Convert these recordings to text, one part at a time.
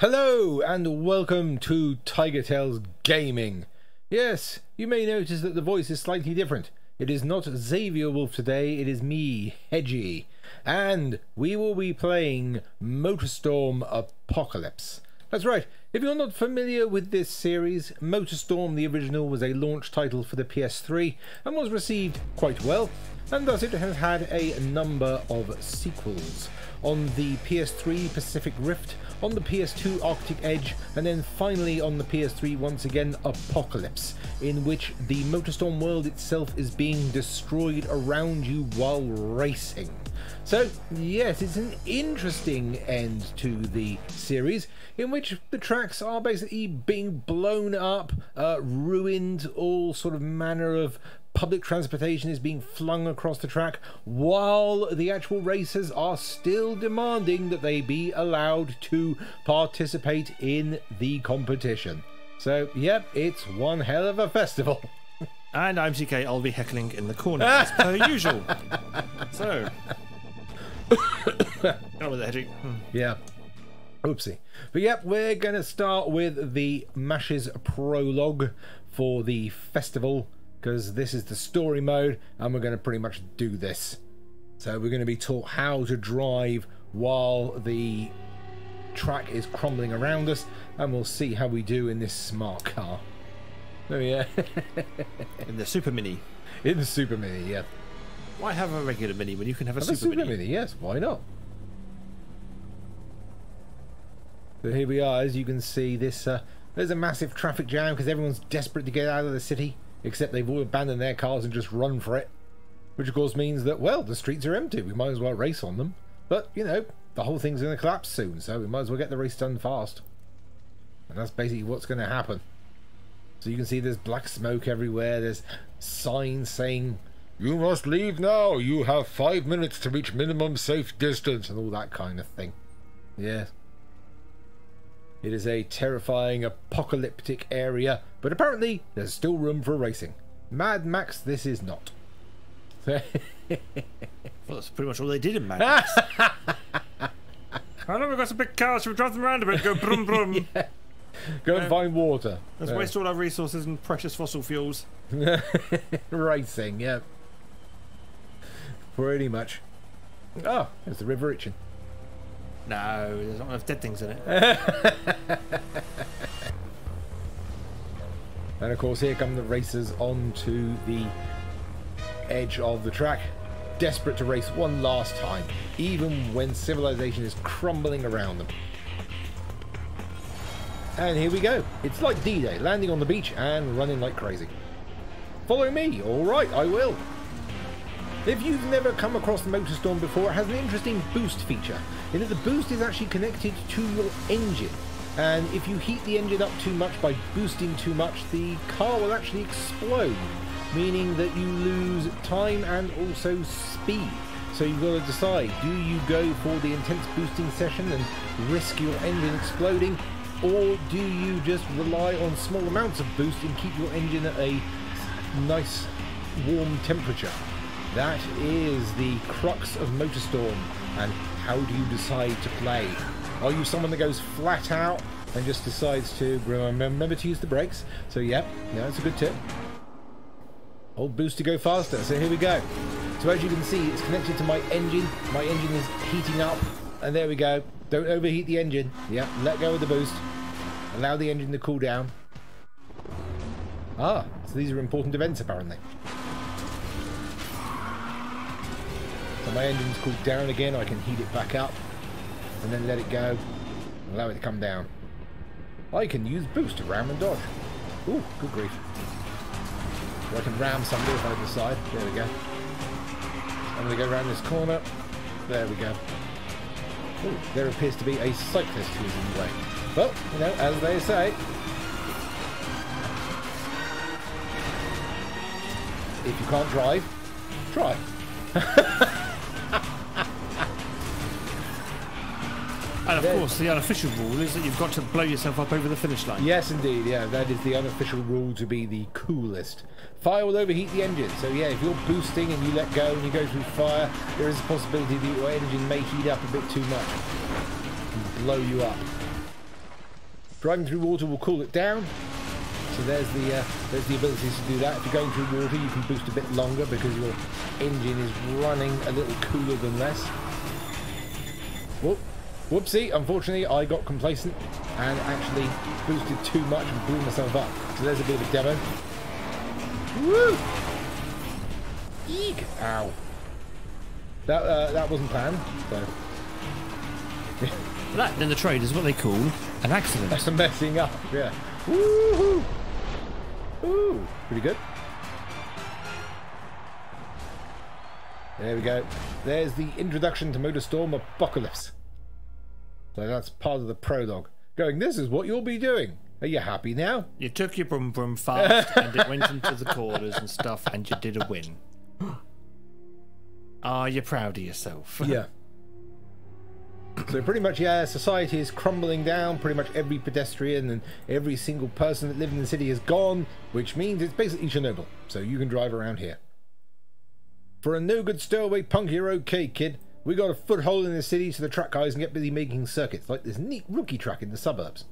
Hello and welcome to TigerTails Gaming. Yes, you may notice that the voice is slightly different. It is not Xavier Wolf today, it is me, Hedgie. And we will be playing Motorstorm Apocalypse. That's right, if you're not familiar with this series, Motorstorm the original was a launch title for the PS3 and was received quite well, and thus it has had a number of sequels. On the PS3 Pacific Rift, on the PS2 Arctic Edge, and then finally on the PS3 once again Apocalypse, in which the Motorstorm world itself is being destroyed around you while racing. So, yes, it's an interesting end to the series in which the tracks are basically being blown up, uh, ruined, all sort of manner of public transportation is being flung across the track while the actual racers are still demanding that they be allowed to participate in the competition. So, yep, it's one hell of a festival. And I'm CK, I'll be heckling in the corner as per usual. So. Get with it, Hedgie. Hmm. Yeah. Oopsie. But yep, we're going to start with the Mash's prologue for the festival because this is the story mode and we're going to pretty much do this. So we're going to be taught how to drive while the track is crumbling around us and we'll see how we do in this smart car. Oh yeah. In the Super Mini. in the Super Mini, yeah. Why have a regular Mini when you can have a Have a Super, Super Mini? Mini, yes, why not? So here we are, as you can see, this uh, there's a massive traffic jam because everyone's desperate to get out of the city, except they've all abandoned their cars and just run for it. Which of course means that, well, the streets are empty, we might as well race on them. But, you know, the whole thing's going to collapse soon, so we might as well get the race done fast. And that's basically what's going to happen. So you can see there's black smoke everywhere, there's signs saying, You must leave now, you have five minutes to reach minimum safe distance, and all that kind of thing. Yes. It is a terrifying apocalyptic area, but apparently there's still room for racing. Mad Max, this is not. Well, that's pretty much all they did in Mad Max. I know we've got some big cars, should we drive them around a bit, go brum brum. Go and find water. Let's Uh, waste all our resources and precious fossil fuels. racing, yeah. Pretty much. Oh, there's the River Itchen. No, there's not enough dead things in it. And of course, here come the racers onto the edge of the track, desperate to race one last time, even when civilization is crumbling around them. And here we go. It's like D-Day, landing on the beach and running like crazy. Follow me. All right, I will. If you've never come across the Motorstorm before, it has an interesting boost feature, that the boost is actually connected to your engine. And if you heat the engine up too much by boosting too much, the car will actually explode, meaning that you lose time and also speed. So you've got to decide, do you go for the intense boosting session and risk your engine exploding, or do you just rely on small amounts of boost and keep your engine at a nice warm temperature? That is the crux of Motorstorm. And how do you decide to play? Are you someone that goes flat out and just decides to remember to use the brakes? So, yep, yeah, that's a good tip. Hold boost to go faster. So here we go. So as you can see, it's connected to my engine. My engine is heating up. And there we go. Don't overheat the engine. Yeah, let go of the boost. Allow the engine to cool down. Ah, so these are important events apparently. So my engine's cooled down again, I can heat it back up and then let it go, and allow it to come down. I can use boost to ram and dodge. Ooh, good grief. So I can ram somebody if I decide. There we go. I'm going to go around this corner. There we go. Ooh, there appears to be a cyclist who is in the way. Well, you know, as they say, if you can't drive, try. And of course, the unofficial rule is that you've got to blow yourself up over the finish line. Yes, indeed. Yeah, that is the unofficial rule to be the coolest. Fire will overheat the engine. So yeah, if you're boosting and you let go and you go through fire, there is a possibility that your engine may heat up a bit too much and blow you up. Driving through water will cool it down. So there's the uh, there's the ability to do that. If you're going through water, you can boost a bit longer because your engine is running a little cooler than less. Whoop. Whoopsie, unfortunately I got complacent and actually boosted too much and blew myself up. So there's a bit of a demo. Woo! Eek! Ow. That, uh, that wasn't planned, so... That in the trade is what they call an accident. That's a messing up, yeah. Woohoo! Ooh, pretty good. There we go. There's the introduction to MotorStorm Apocalypse. So that's part of the prologue. Going, this is what you'll be doing. Are you happy now? You took your brum brum fast and it went into the corners and stuff and you did a win. Are you proud of yourself? Yeah. So pretty much, yeah, society is crumbling down. Pretty much every pedestrian and every single person that lived in the city is gone, which means it's basically Chernobyl. So you can drive around here. For a no-good stowaway punk, you're okay, kid. We got a foothold in the city so the track guys can get busy making circuits, like this neat rookie track in the suburbs.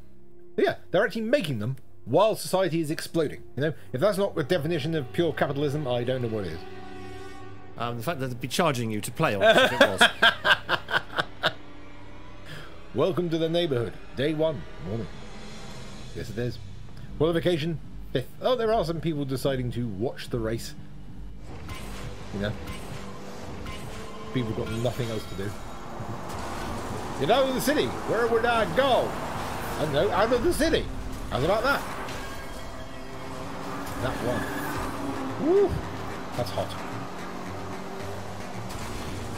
But yeah, they're actually making them while society is exploding. You know, if that's not the definition of pure capitalism, I don't know what is. Um, the fact that they'd be charging you to play on it, it was. Welcome to the neighborhood. Day one. Morning. Yes, it is. Qualification fifth. Oh, there are some people deciding to watch the race. You know, people got nothing else to do. You know the city. Where would I go? I don't know. Out of the city. How's about that? That one. Woo! That's hot.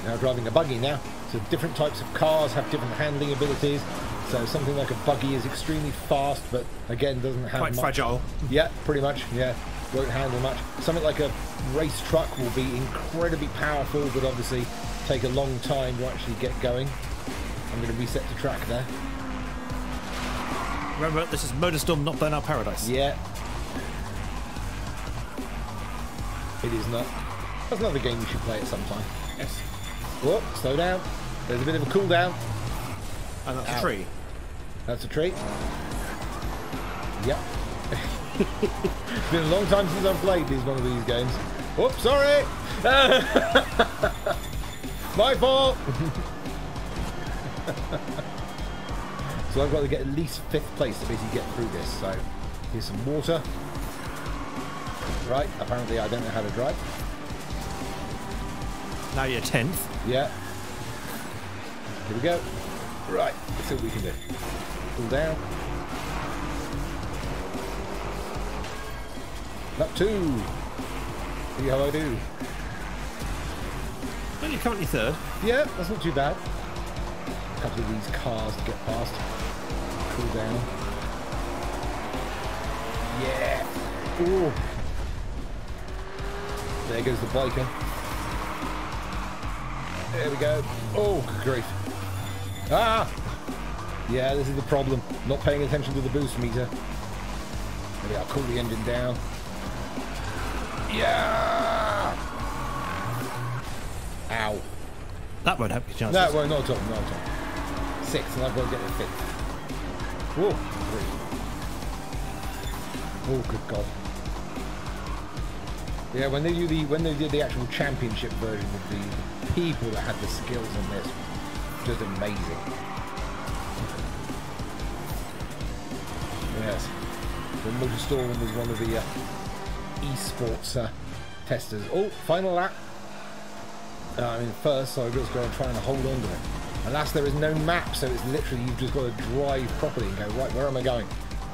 Now driving a buggy now. So different types of cars have different handling abilities. So something like a buggy is extremely fast, but again doesn't have Quite much. fragile. Yeah, pretty much. Yeah, won't handle much. Something like a race truck will be incredibly powerful, but obviously take a long time to actually get going. I'm going to reset the track there. Remember, this is Motorstorm, not Burnout Paradise. Yeah. It is not. That's another game you should play at some time. Yes. Whoop, slow down. There's a bit of a cooldown. And that's Ow. a tree. That's a tree. Yep. it's been a long time since I've played these one of these games. Whoops, sorry! My fault! so I've got to get at least fifth place to basically get through this. So here's some water. Right, apparently I don't know how to drive. Now you're 10th. Yeah. Here we go. Right, let's see what we can do. Pull down. Lap two. See how I do. Well, you're currently third. Yeah, that's not too bad. A couple of these cars to get past. Cool down. Yeah. Ooh. There goes the biker. There we go. Oh, grief. Ah! Yeah, this is the problem. Not paying attention to the boost meter. Maybe I'll cool the engine down. Yeah! Ow. That won't help your chances. No, won't at all, not at all. Six, and I've got to get the fifth. Whoa, three. Oh, good God. Yeah, when they do the when they did the actual championship version of the people that had the skills on this, just amazing. Yes, the Motorstorm was one of the uh, esports uh, testers. Oh, final lap. Uh, I mean, first, so I've just got to try and hold on to it. Alas, there is no map, so it's literally you've just got to drive properly and go, right, where am I going?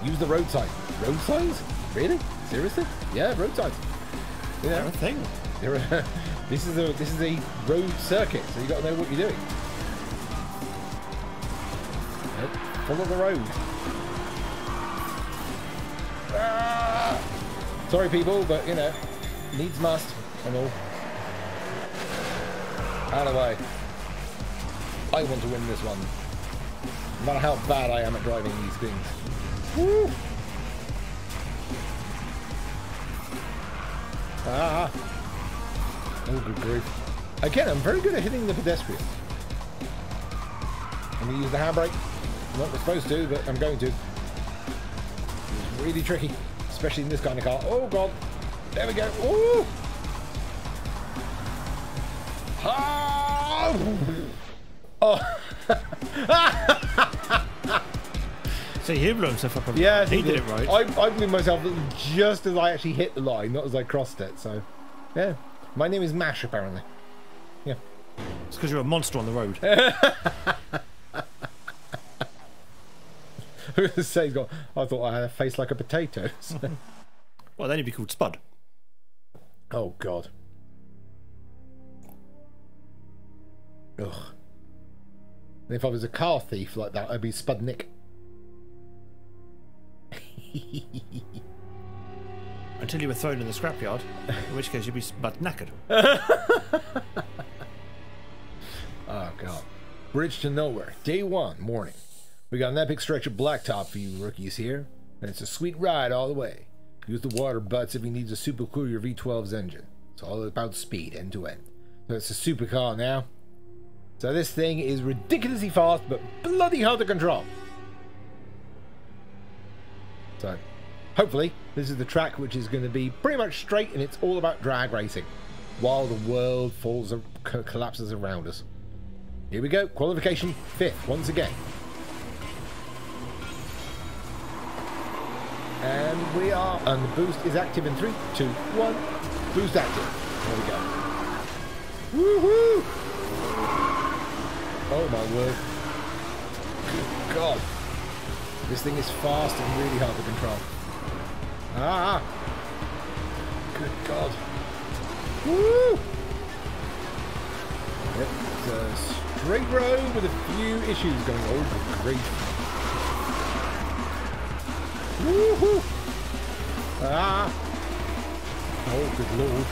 Use the road signs. Road signs? Really? Seriously? Yeah, road signs. They're a thing. There are, this is a this is a road circuit, so you've got to know what you're doing. Follow the road. Sorry, people, but you know, needs must and all. Out of the way. I want to win this one. No matter how bad I am at driving these things. Woo! Ah! Oh, good grief. Again, I'm very good at hitting the pedestrian. I'm going to use the handbrake. I'm not supposed to, but I'm going to. It's really tricky, especially in this kind of car. Oh god, there we go. Ooh. Ah! Oh. See, he blew himself up. Yeah, he did it right. I, I blew myself just as I actually hit the line, not as I crossed it. So, yeah. My name is Mash, apparently. Yeah. It's because you're a monster on the road. I was gonna say, he's got, I thought I had a face like a potato. so- well, then he'd be called Spud. oh, God. Ugh. And if I was a car thief like that, I'd be Spudnik. Until you were thrown in the scrapyard, in which case you'd be Spud knackered. Oh, God. Bridge to Nowhere, day one, morning. We got an epic stretch of blacktop for you rookies here, and it's a sweet ride all the way. Use the water butts if you need to supercool your V12's engine. It's all about speed, end to end. So it's a supercar now. So this thing is ridiculously fast, but bloody hard to control. So, hopefully, this is the track which is going to be pretty much straight, and it's all about drag racing, while the world falls, uh, co- collapses around us. Here we go, qualification fifth once again. And we are, and the boost is active in three, two, one. Boost active. There we go. Woohoo! Oh my word. Good God. This thing is fast and really hard to control. Ah! Good God. Woo! Yep, it's a straight road with a few issues going. Oh, great. Woohoo! Ah! Oh, good lord.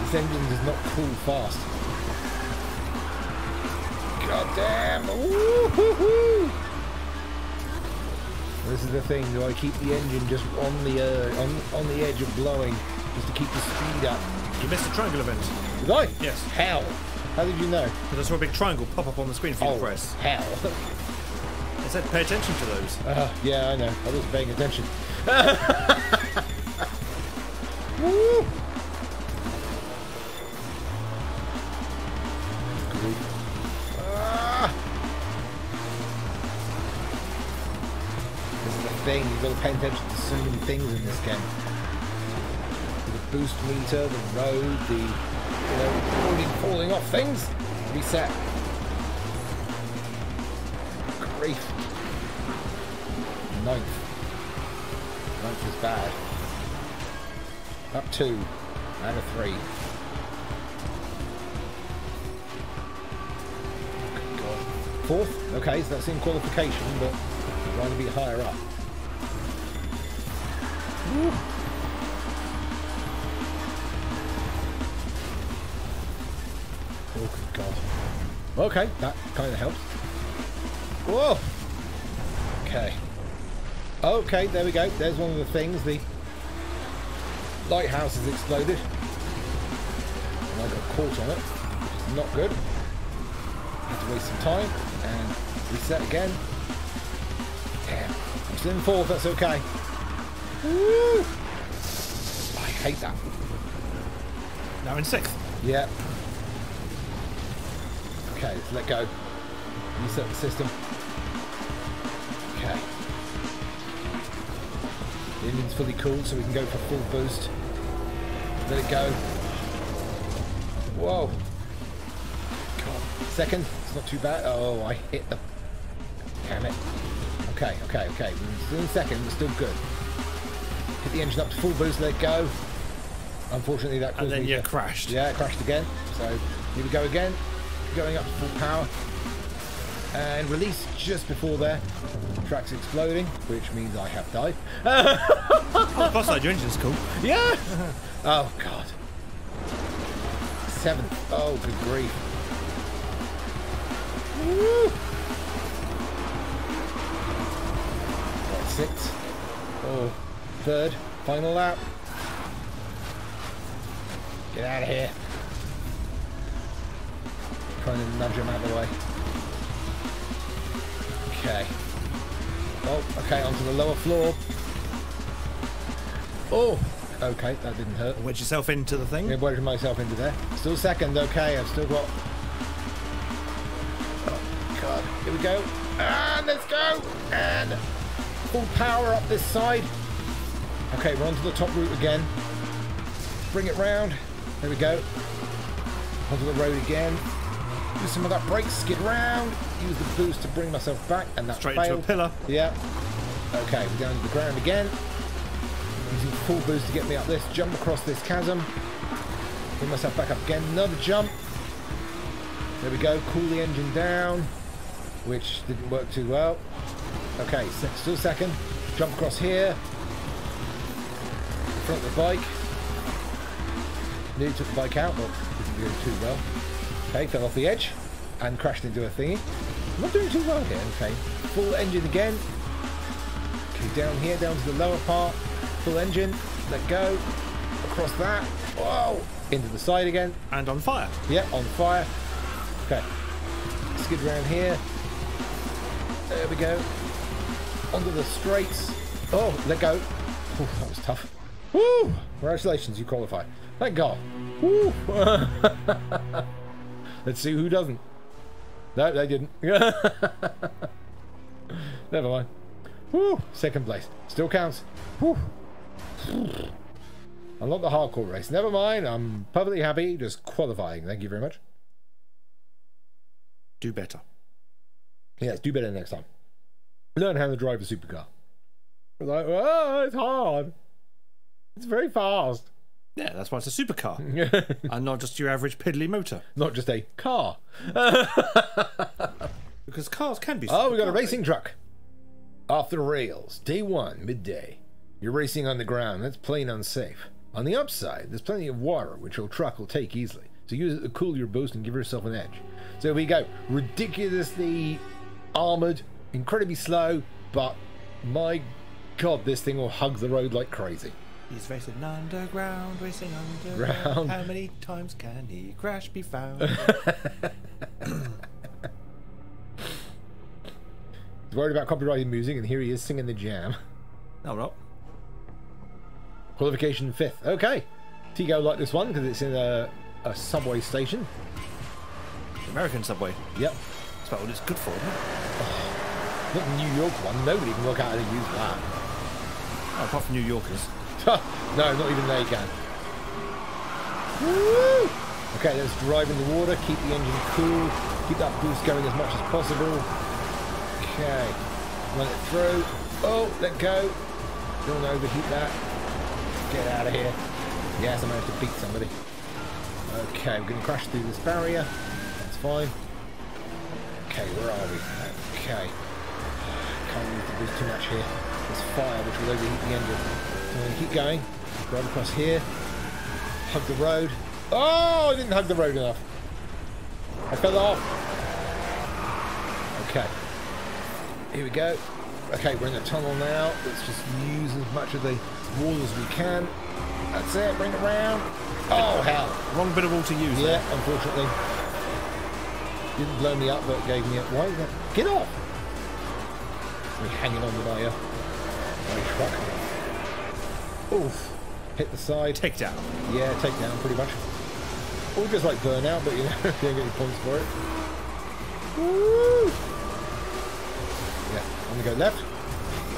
This engine does not cool fast. God damn! Woo-hoo-hoo! This is the thing. Do I keep the engine just on the uh, on on the edge of blowing, just to keep the speed up? You missed the triangle event. Did I? Yes. Hell! How did you know? Because I saw a big triangle pop up on the screen for you Oh, to press. hell! Said pay attention to those. Uh, yeah, I know. I wasn't paying attention. Woo! Ah! This is the thing. You've got to pay attention to so many things in this game. The boost meter, the road, the you know falling, falling off things. Reset. Grief. Ninth. Ninth is bad. Up two. And a three. God. Fourth? Okay, so that's in qualification, but trying to be higher up. Woo. Oh, good God. Okay, that kind of helps. Whoa! Okay. Okay, there we go. There's one of the things. The lighthouse has exploded. And I got a caught on it, which is not good. Had to waste some time and reset again. Damn. I'm still in fourth, that's okay. Woo! I hate that. Now in sixth. Yeah. Okay, let's let go. Reset the system. Engine's fully cooled, so we can go for full boost. Let it go. Whoa. Second, it's not too bad. Oh, I hit the. Damn it. Okay, okay, okay. We're still in second, we're still good. Hit the engine up to full boost, let it go. Unfortunately, that caused And then me you to- crashed. yeah, crashed again. So here we go again. Going up to full power. And release just before there. Track's exploding, which means I have died. Oh, plus side, your engine's cool. Yeah! oh, God. Seventh. Oh, good grief. Woo! Right, sixth. Oh, third. Final lap. Get out of here. Trying to nudge him out of the way. Okay. Oh, okay, onto the lower floor. Oh, okay, that didn't hurt. Wedge yourself into the thing. I'm wedging myself into there. Still second, okay, I've still got... Oh, God, here we go. And let's go! And full power up this side. Okay, we're onto the top route again. Bring it round. There we go. Onto the road again. Use some of that brake, skid round. Use the boost to bring myself back, and that Straight failed. into a pillar. Yeah. Okay, we're down to the ground again. Using full boost to get me up this. Jump across this chasm. Bring myself back up again. Another jump. There we go. Cool the engine down, which didn't work too well. Okay, still second. Jump across here. Front of the bike. Nearly took the bike out, but didn't go too well. Okay, fell off the edge and crashed into a thingy. I'm not doing too well here. Okay, full engine again. Okay, down here, down to the lower part. Full engine. Let go. Across that. Whoa! Into the side again. And on fire. Yep, on fire. Okay. Skid around here. There we go. Onto the straights. Oh, let go. Ooh, that was tough. Woo! Congratulations, you qualify. Thank God. Woo! Let's see who doesn't. No, they didn't. Never mind. Woo! Second place. Still counts. Woo! I'm not the hardcore race. Never mind. I'm perfectly happy just qualifying. Thank you very much. Do better. Yes, do better next time. Learn how to drive a supercar. Like, oh, it's hard. It's very fast. Yeah, that's why it's a supercar. and not just your average piddly motor. Not just a car. Because cars can be Oh, we got a racing eh? truck. Off the rails. Day one, midday. You're racing on the ground. That's plain unsafe. On the upside, there's plenty of water, which your truck will take easily. So use it to cool your boost and give yourself an edge. So here we go. Ridiculously armored, incredibly slow, but my god, this thing will hug the road like crazy. He's racing underground, racing underground. Round. How many times can he crash be found? He's worried about copyrighted music, and here he is singing the jam. Oh, no, not. Qualification fifth. Okay. Tigo like this one because it's in a, a subway station. American subway. Yep. That's about what it's good for, isn't it? Oh, not the New York one. Nobody can work out how to use that. Oh, apart from New Yorkers. no, not even they can. Woo! Okay, let's drive in the water, keep the engine cool, keep that boost going as much as possible. Okay, run it through. Oh, let go. Don't overheat that. Get out of here. Yes, I managed to beat somebody. Okay, we're going to crash through this barrier. That's fine. Okay, where are we? Okay. Can't use the boost too much here. There's fire which will overheat the engine. So I'm going to keep going. Drive across here. Hug the road. Oh, I didn't hug the road enough. I fell off. Okay. Here we go. Okay, we're in the tunnel now. Let's just use as much of the wall as we can. That's it. Bring it round. Oh, hell. Wrong bit of wall to use. Yeah, eh? unfortunately. Didn't blow me up, but gave me a... Why is that? Get off! We're hanging on by a, by a truck. Oof. Hit the side. Take down. Yeah, take down, pretty much. Or just like burnout, but you know, you don't get any points for it. Woo! Yeah, I'm gonna go left.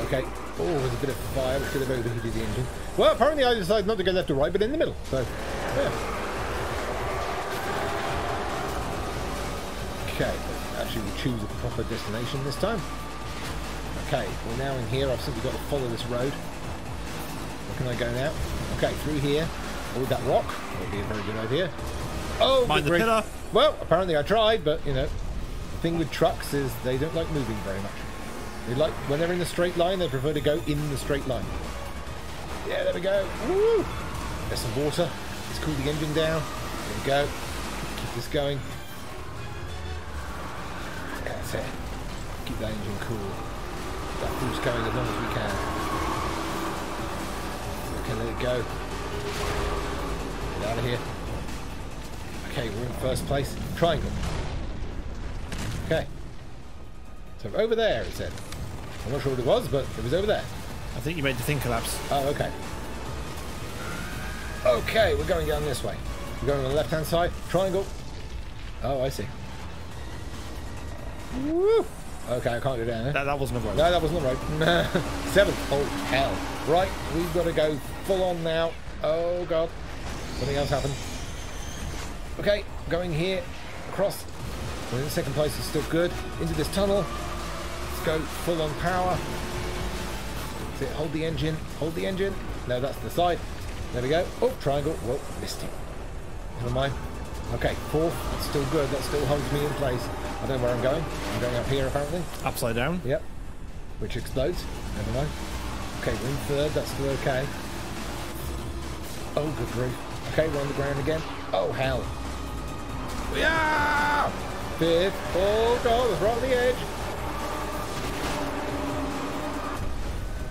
Okay. Oh, there's a bit of fire which could have overheated the engine. Well, apparently I decided not to go left or right, but in the middle. So, yeah. Okay, actually we choose a proper destination this time. Okay, we're now in here. I've simply got to follow this road. Can I go now? Okay, through here. Avoid that rock. That would be a very good idea. Oh, Mind the great- pillar. Well, apparently I tried, but you know, the thing with trucks is they don't like moving very much. They like when they're in the straight line, they prefer to go in the straight line. Yeah, there we go. Woo! There's some water. Let's cool the engine down. There we go. Keep this going. That's it. Keep that engine cool. That boost going as long as we can. Okay, let it go. Get out of here. Okay, we're in first place. Triangle. Okay. So over there, it said. I'm not sure what it was, but it was over there. I think you made the thing collapse. Oh, okay. Okay, we're going down this way. We're going on the left-hand side. Triangle. Oh, I see. Woo! Okay, I can't go down there. That, that wasn't a rope. No, that wasn't the rope. Seventh. Oh, hell. Right, we've got to go full on now. Oh, God. Something else happened. Okay, going here. Across. We're in second place. It's still good. Into this tunnel. Let's go full on power. That's it. Hold the engine. Hold the engine. No, that's the side. There we go. Oh, triangle. Whoa, missed it. Never mind. Okay, fourth. That's still good. That still holds me in place. I don't know where I'm going. I'm going up here, apparently. Upside down. Yep. Which explodes. Never mind. Okay, we're in third. That's still okay. Oh, good grief. Okay, we're on the ground again. Oh, hell. Yeah! Fifth. Oh, God, it's right on the edge.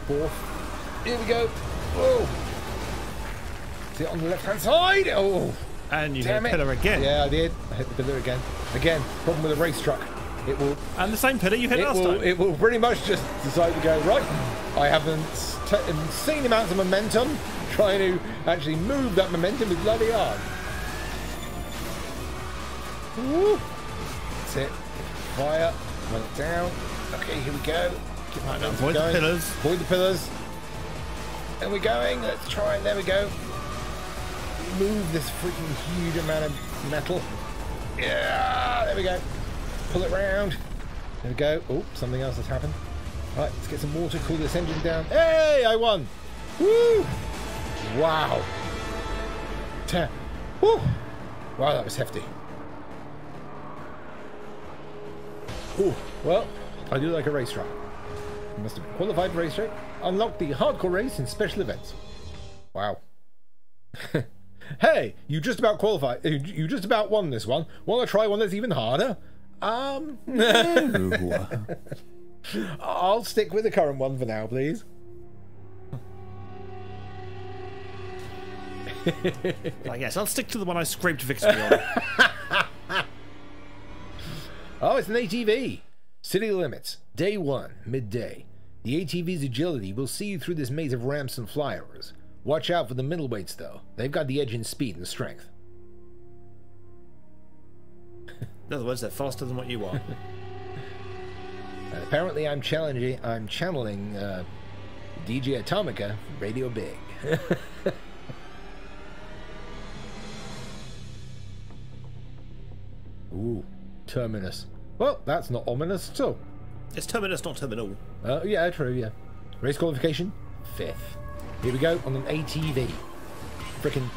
Fourth. Here we go. Oh. Is it on the left-hand side? Oh, And you damn hit it. a pillar again. Yeah, I did. I hit the pillar again. Again, problem with a race truck. It will And the same pillar you hit last will, time. it will pretty much just decide to go right. I haven't seen amounts of momentum. Trying to actually move that momentum is bloody hard. Woo. That's it. Fire. Run it down. Okay, here we go. Keep my momentum Avoid the pillars. Avoid the pillars. And we're going. Let's try. it. There we go. Move this freaking huge amount of metal. Yeah. There we go. Pull it round. There we go. Oh, something else has happened. Right, let's get some water, cool this engine down. Hey, I won! Woo! Wow. Ta- Woo! Wow, that was hefty. Ooh, well, I do like a race track. Must have been qualified race track. Unlock the hardcore race in special events. Wow. hey, you just about qualified. You you just about won this one. Want to try one that's even harder? Um, I'll stick with the current one for now, please. Like, yes, I'll stick to the one I scraped victory on. Oh, it's an ATV. City limits. Day one, midday. The ATV's agility will see you through this maze of ramps and flyovers. Watch out for the middleweights, though. They've got the edge in speed and strength. In other words, they're faster than what you are. And apparently, I'm challenging. I'm channeling uh, DJ Atomica, Radio Big. Ooh, Terminus. Well, that's not ominous at all. it's terminus, not terminal. Uh, yeah, true, yeah. Race qualification, fifth. Here we go on an ATV. Freaking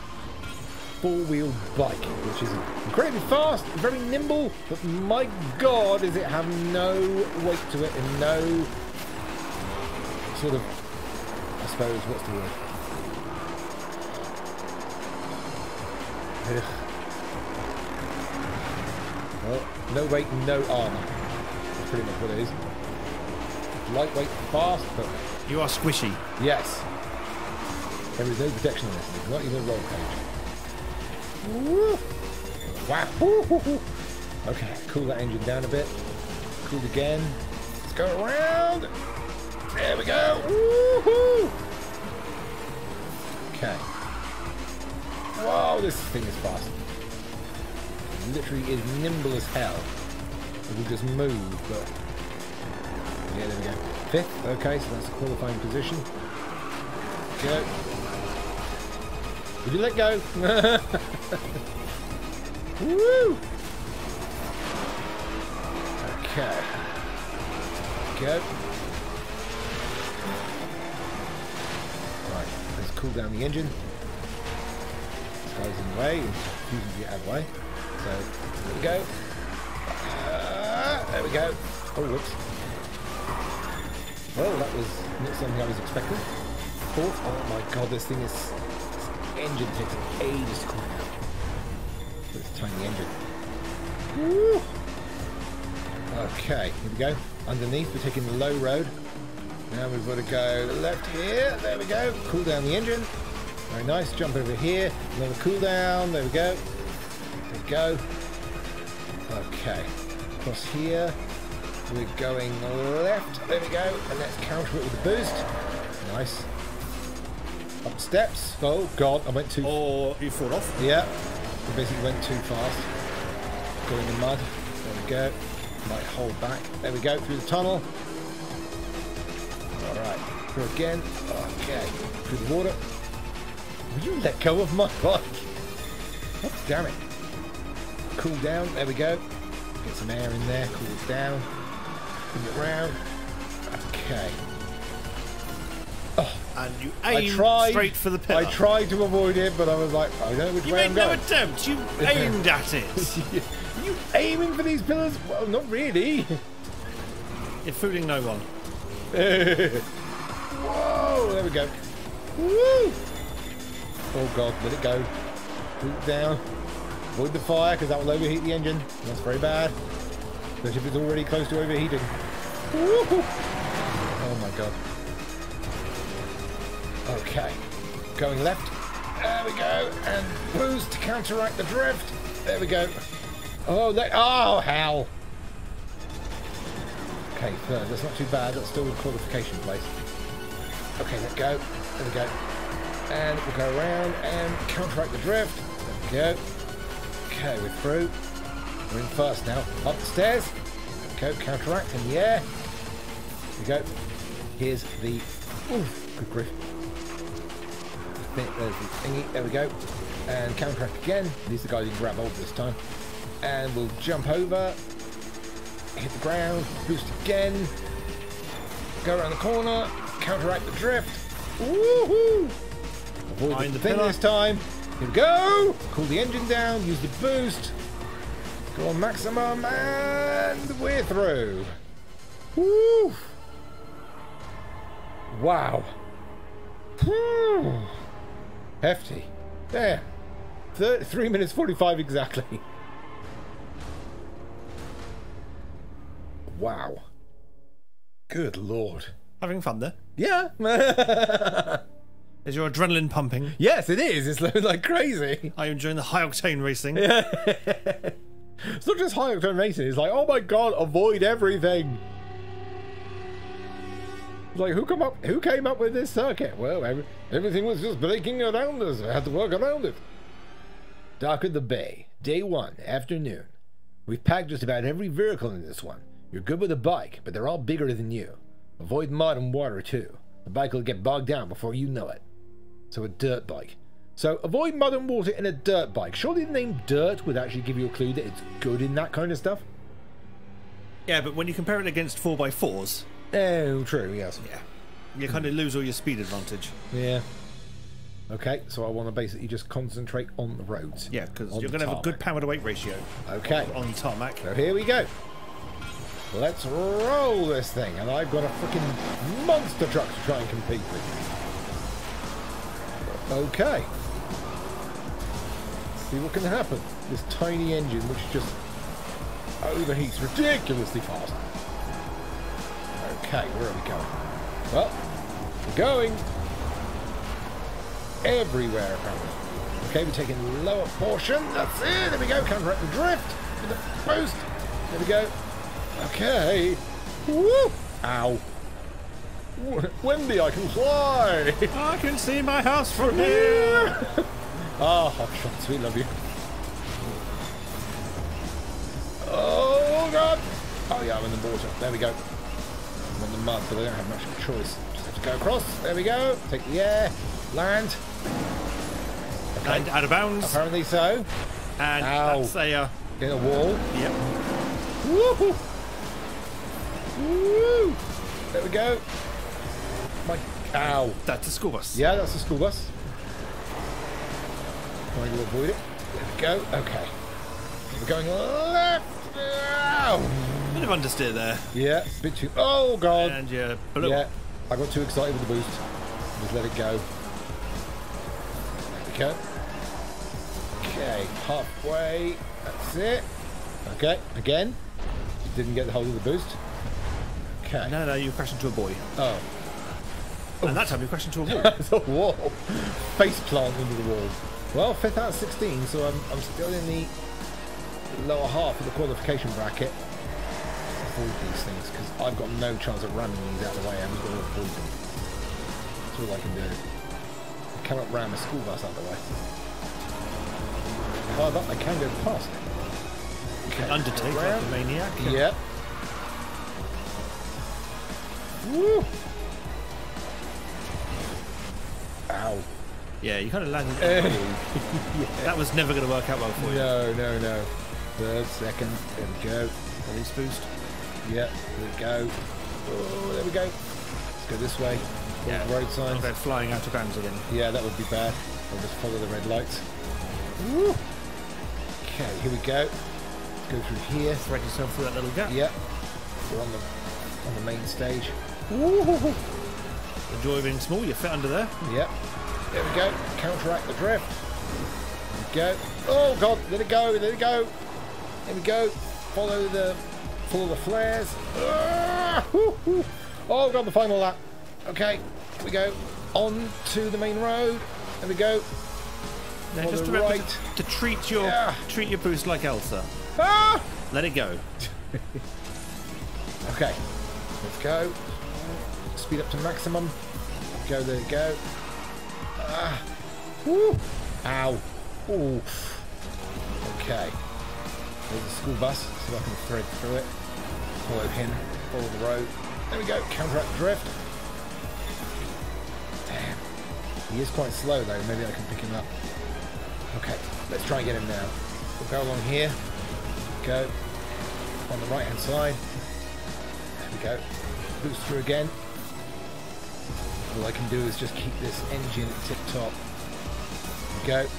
four-wheel bike, which is incredibly fast, very nimble, but my god, does it have no weight to it and no sort of, I suppose, what's the word? Ugh. Well, no weight no armour. That's pretty much what it is. Lightweight, fast, but You are squishy. yes. There is no protection on this thing, not even a roll cage. Woo. Wow. Okay, cool that engine down a bit. Cool again. Let's go around. There we go. Woo-hoo. Okay. Wow, this thing is fast. Literally is nimble as hell. It will just move, but yeah, there we go. Fifth, okay, so that's the qualifying position. Go. Would you let go? Woo! Okay. Go. Right, let's cool down the engine. This guy's in the way, he's refusing to get out of the way. So, there we go. Uh, there we go. Oh, whoops. Well, that was not something I was expecting. Fourth. Oh my god, this thing is. This engine takes ages to cool out. This tiny engine. Woo! Okay, here we go. Underneath, we're taking the low road. Now we've got to go left here. There we go. Cool down the engine. Very nice. Jump over here. Another cool down. There we go. Go. Okay. Across here. We're going left. There we go. And let's counter it with a boost. Nice. Up the steps. Oh, God. I went too... Or you fall off. Yeah. I basically went too fast. Go in the mud. There we go. Might hold back. There we go. Through the tunnel. All right. Through again. Okay. Through the water. Will you let go of my bike? Oh, damn it. Cool down. There we go. Get some air in there. Cool it down. Bring it round. Okay. Oh, and you I aim tried. straight for the pillar. I tried to avoid it, but I was like, I don't know which You way made I'm no going. attempt. You aimed at it. Are you aiming for these pillars? Well, not really. You're fooling no one. Whoa, there we go. Woo! Oh god, let it go. Down. Avoid the fire because that will overheat the engine. That's very bad. Especially if it's already close to overheating. Oh my god. Okay. Going left. There we go. And boost to counteract the drift. There we go. Oh, they, oh, hell. Okay, third. That's not too bad. That's still in qualification place. Okay, let's go. There we go. And we'll go around and counteract the drift. There we go. Okay, we're through. We're in first now. Up the stairs. Go. Counteract in the air. There we go. Here's the. Oof, good grief. There's the thingy. There we go. And counteract again. These are the guys you can grab hold this time. And we'll jump over. Hit the ground. Boost again. Go around the corner. Counteract the drift. Woohoo! Avoid the the thing pillar. this time. Here we go. Cool the engine down. Use the boost. Go on maximum. And we're through. Woo! Wow. Whew. Hefty. There. Thir 3 minutes 45 exactly. Wow. Good lord. Having fun there. Yeah. Is your adrenaline pumping? yes, it is. It's like crazy. Are you enjoying the high octane racing? It's not just high octane racing. It's like, oh my god, avoid everything. It's like, who come up? Who came up with this circuit? Well, every, everything was just breaking around us. I had to work around it. Dock of the Bay, day one, afternoon. We've packed just about every vehicle in this one. You're good with a bike, but they're all bigger than you. Avoid mud and water too. The bike will get bogged down before you know it. So a dirt bike. So avoid mud and water in a dirt bike. Surely the name dirt would actually give you a clue that it's good in that kind of stuff. Yeah, but when you compare it against 4x4s, Oh, true, yes. yeah, you kind of lose all your speed advantage. Yeah. Okay, so I want to basically just concentrate on the roads. Yeah, because you're going to have a good power to weight ratio Okay, on tarmac. so here we go. Let's roll this thing, and I've got a freaking monster truck to try and compete with. Okay. See what can happen. This tiny engine, which just overheats ridiculously fast. Okay, where are we going? Well, we're going everywhere apparently. Okay, we're taking the lower portion. That's it. There we go. Counteract the drift with the boost. There we go. Okay. Woo! Ow. Wendy, I can fly. I can see my house from here. Ah, hot shots. We love you. Oh god! Oh yeah, I'm in the water. There we go. I'm in the mud, but I don't have much of a choice. Just have to go across. There we go. Take the air. Land. Okay. And out of bounds. Apparently so. And Ow. that's a. Uh, In a wall. yep. Woo! Woo! There we go. My ow. That's a school bus. Yeah, that's a school bus. Trying to avoid it. There we go. Okay. We're going left. Ow. Bit of understeer there. Yeah, a bit too. Oh god. And you blew Yeah, up. I got too excited with the boost. Just let it go. There we go. Okay, halfway. That's it. Okay, again. Didn't get the hold of the boost. Okay. No, no, you crashed into a boy. Oh, And that time you crashed into a wall. that's a wall. Face plant into the wall. Well, fifth out of 16, so I'm, I'm still in the lower half of the qualification bracket. avoid these things because I've got no chance of ramming these out of the way. I'm just going to avoid them. That's all I can do. I cannot ram a school bus out of the way. However, I can go past it. Okay, Undertake like the maniac. Yep. Woo! Ow. Yeah, you kind of landed. Eh. That was never going to work out well for you. No, no, no. Third, second. There we go. Release boost. Yep, there we go. Oh, there we go. Let's go this way. Yeah. the road signs. flying out of bounds again. Yeah, that would be bad. I'll just follow the red lights. Woo! Okay, here we go. Let's go through here. Thread yourself through that little gap. Yep. We're on the on the main stage. Woo! The joy of being small, you fit under there. Yep. There we go. Counteract the drift. There we go. Oh god, let it go, let it go. There we go. Follow the follow the flares. Ah. Oh god, the final lap. Okay, here we go. On to the main road. There we go. Now, just the remember right. to, to treat your Yeah. treat your boost like Elsa. Ah! Let it go. Okay, let's go. Speed up to maximum. Go, there go. Ah. Woo. Ow. Ooh. Okay. There's a school bus, so I can thread through it. Follow him, follow the road. There we go, counteract drift. Damn. He is quite slow though, maybe I can pick him up. Okay, let's try and get him now. We'll go along here. Go. On the right hand side. There we go. Boost through again. All I can do is just keep this engine tip top. There go.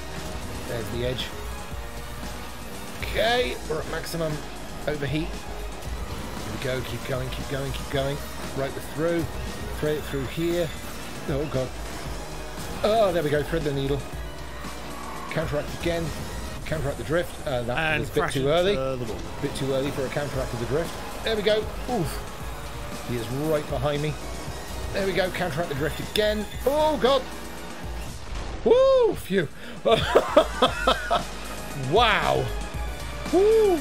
There's the edge. Okay, we're at maximum overheat. Here we go, keep going, keep going, keep going. Right the through. Thread it through here. Oh god. Oh, there we go, thread the needle. Counteract again. Counteract the drift. Uh, that And was a bit too early. bit too early for a counteract of the drift. There we go. Oof. He is right behind me. There we go. Counteract the drift again. Oh god. Woo! Phew. wow. Woo.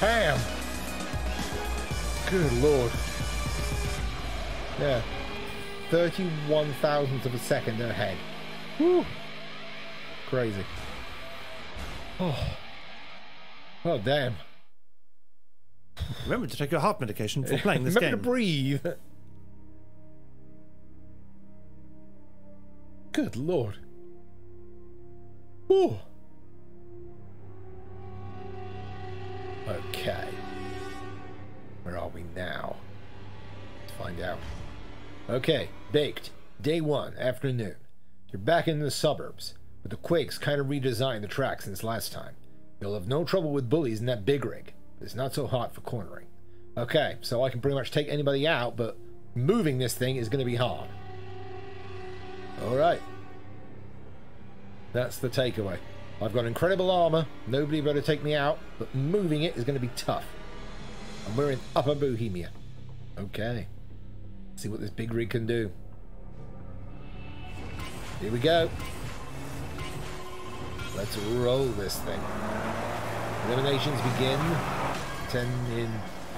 Damn. Good lord. Yeah. 31 thousandths of a second ahead. Woo. Crazy. Oh. Oh damn. Remember to take your heart medication before playing this Remember game. to breathe. Good lord. Ooh. Okay. Where are we now? Let's find out. Okay, baked. Day one, afternoon. You're back in the suburbs, but the Quakes kind of redesigned the track since last time. You'll have no trouble with bullies in that big rig, it's not so hot for cornering. Okay, so I can pretty much take anybody out, but moving this thing is going to be hard. Alright. That's the takeaway. I've got incredible armor, nobody better take me out, but moving it is going to be tough. And we're in Upper Bohemia. Okay. See what this big rig can do. Here we go. Let's roll this thing. Eliminations begin. 10 in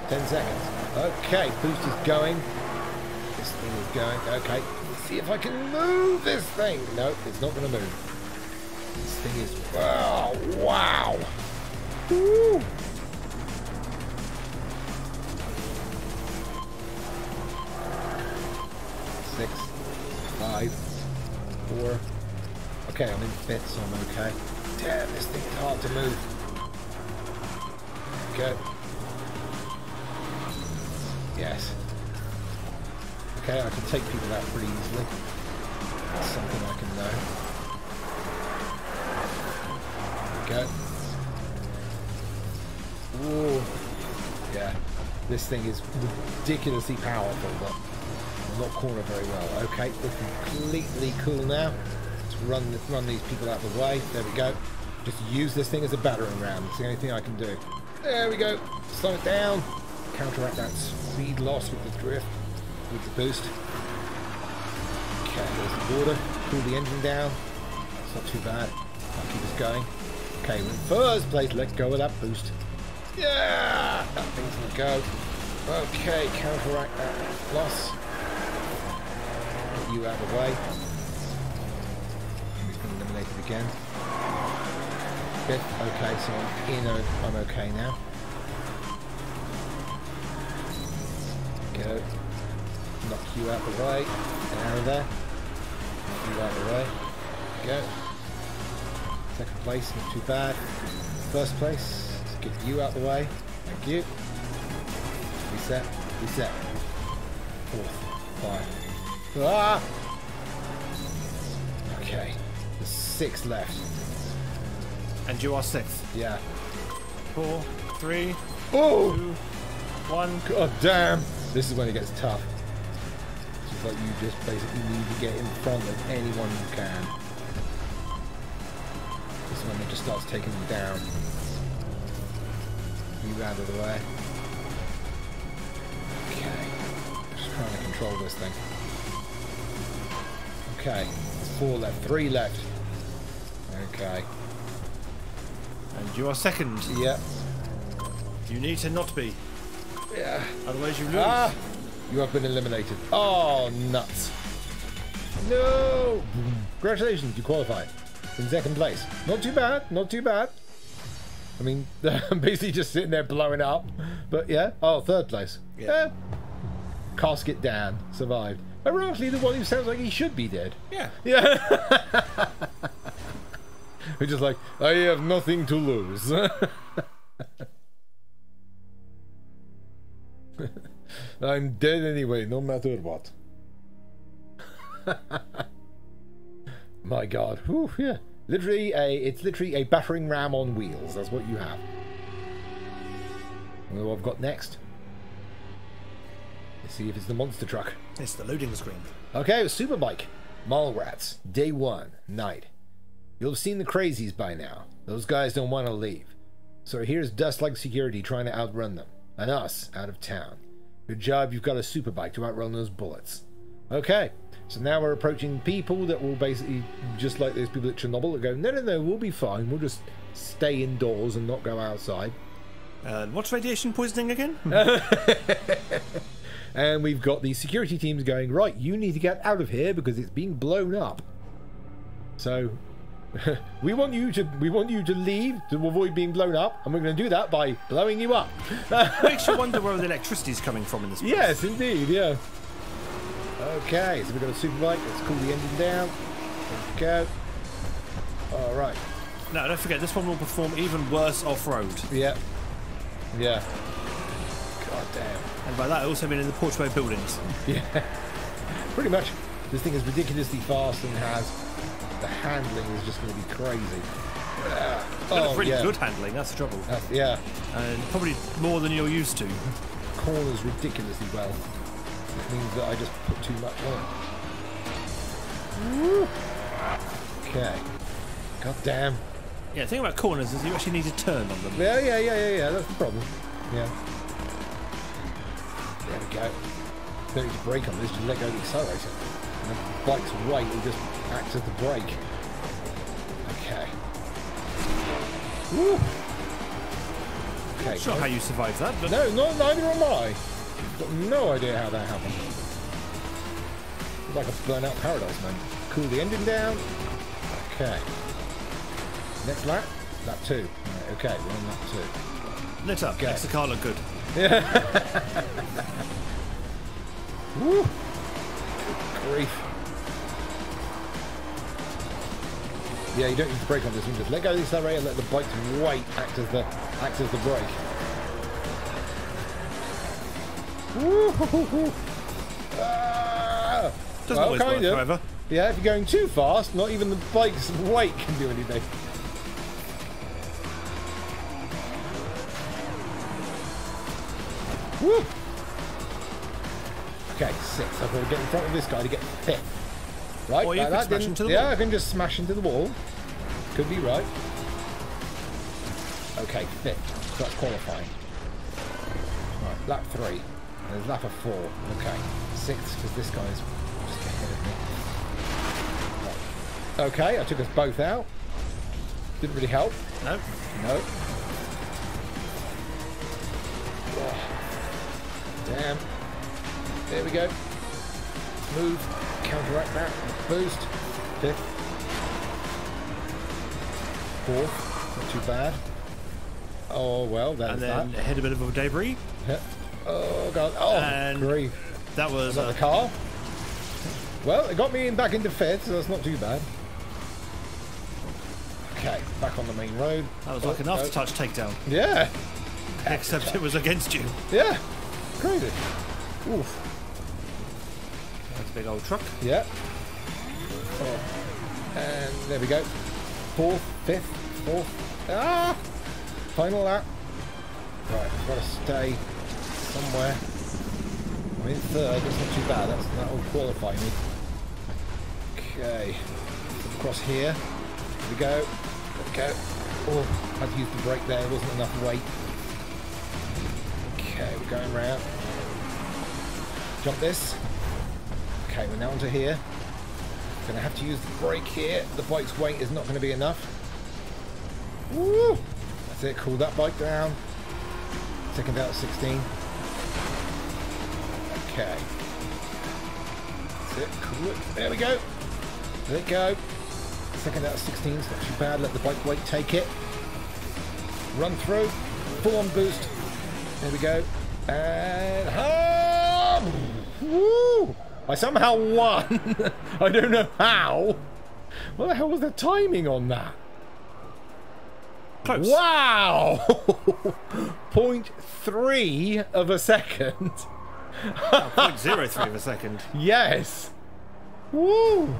10 seconds. Okay, boost is going. This thing is going. Okay, let's see if I can move this thing. No, it's not going to move. This thing is. Oh, wow. Woo. Six, five, four. Okay, I'm in fifth, so I'm okay. Damn, this thing is hard to move. Okay. Yes. Okay, I can take people out pretty easily. That's something I can know. Okay. Ooh. Yeah. This thing is ridiculously powerful, but not corner very well. Okay, we're completely cool now. Let's run run these people out of the way. There we go. Just use this thing as a battering ram. It's the only thing I can do. There we go. Slow it down. Counteract that speed loss with the drift, with the boost. Okay, there's the water. Cool the engine down. It's not too bad. I'll keep us going. Okay, we're in first place. Let's go with that boost. Yeah! That thing's gonna go. Okay, counteract that loss. Get you out of the way. He's been eliminated again. Good. Okay, so I'm in. I'm okay now. Go. Knock you out the way. Get out of there. You out the way. Go. Second place, not too bad. First place, let's get you out the way. Thank you. Reset. Reset. Fourth. Five. Ah! Okay. There's six left. And you are sixth. Yeah. Four, three, Oh! two, one. God damn! This is when it gets tough. You just basically need to get in front of anyone you can. This one it just starts taking them down. You out of the way. Okay. Just trying to control this thing. Okay. Four left. Three left. Okay. And you are second. Yep. You need to not be. Yeah. Otherwise you lose. Ah! You have been eliminated. Oh, nuts. No! Congratulations, you qualified. In second place. Not too bad, not too bad. I mean, I'm basically just sitting there blowing up. But yeah. Oh, third place. Yeah. Yeah. Casket Dan survived. Ironically, the one who sounds like he should be dead. Yeah. Yeah. We're just like, I have nothing to lose. I'm dead anyway, no matter what. My god. Whew, yeah. Literally a it's literally a battering ram on wheels. That's what you have. What I've got next. Let's see if it's the monster truck. It's the loading screen. Okay, super Superbike. Mallrats. Day one. Night. You'll have seen the crazies by now. Those guys don't want to leave. So here's Dustlight security trying to outrun them. And us out of town. Good job you've got a superbike to outrun those bullets. Okay, so now we're approaching people that will basically, just like those people at Chernobyl, that go, no, no, no, we'll be fine. We'll just stay indoors and not go outside. And what's radiation poisoning again? And we've got the security teams going, right, you need to get out of here because it's being blown up. So we want you to we want you to leave to avoid being blown up, and we're going to do that by blowing you up. Makes you wonder where the electricity is coming from in this place. yes, indeed, yeah. Okay, so we've got a super bike. Let's cool the engine down. There we go. All right. No, don't forget, this one will perform even worse off-road. Yeah. Yeah. God damn. And by that, I also mean in the Portobello buildings. Yeah, pretty much. This thing is ridiculously fast and has the handling is just going to be crazy. Uh, It's got oh really yeah, good handling, that's the trouble. That's- yeah. And probably more than you're used to. Corners ridiculously well. Which means that I just put too much on. Woo. Okay. God damn. Yeah, the thing about corners is you actually need to turn on them. Yeah, yeah, yeah, yeah, yeah. That's the problem. Yeah. There we go. Don't need to brake on this, just let go of the accelerator. The bike's weight will just act as the brake. Okay. Woo! Okay. Not sure how you survived that, but No, no, neither am I. Got no idea how that happened. Like a burnout paradise, man. Cool the engine down. Okay. Next lap? Lap two. Right, okay, we're on lap two. lit up. Okay. Makes the car look good. Yeah. Woo! Grief. Yeah, you don't need to brake on this one. Just let go of the accelerator and let the bike's weight act as the act as the brake. Ah! Doesn't Well, always work, of. however. Yeah, if you're going too fast, not even the bike's weight can do anything. Woo! Okay, six. I've got to get in front of this guy to get fifth. Right, Or you like that, into the Yeah, wall. I can just smash into the wall. Could be right. Okay, fifth. So that's qualifying. Right, lap three. There's lap of four. Okay, sixth because this guy's just ahead of me. Right. Okay, I took us both out. Didn't really help. No. No. Damn. There we go. Move. Counteract that. Boost. Fifth. Fourth. Not too bad. Oh, well, that's And then that. hit a bit of a debris. Yeah. Oh, God. Oh, And- grief. That was that uh, the car? Well, it got me in back into fifth, so that's not too bad. Okay, back on the main road. that was like an Oh, after-touch takedown, oh, Yeah, except it was against you. yeah. Crazy. Oof. Big old truck. Yeah. Oh. And there we go. Fourth, fifth, fourth. Ah! Final lap. Right, I've got to stay somewhere. I'm in third, that's not too bad. That's, that will qualify me. Okay. Across here. Here we go. There we go. Oh, had to use the brake there. Wasn't enough weight. Okay, we're going round. Jump this. Okay, we're now onto here. Gonna have to use the brake here. The bike's weight is not to be enough. Woo! That's it. Cool that bike down. Second out of 16. Okay. That's it. Cool it. There we go. There it go. Second out of 16 is not too bad. Let the bike weight take it. Run through. Full on boost. There we go. And home! Woo! I somehow won. I don't know how. What the hell was the timing on that? Close. Wow! 0.3 of a second. Point zero three of a second. Yes. Woo!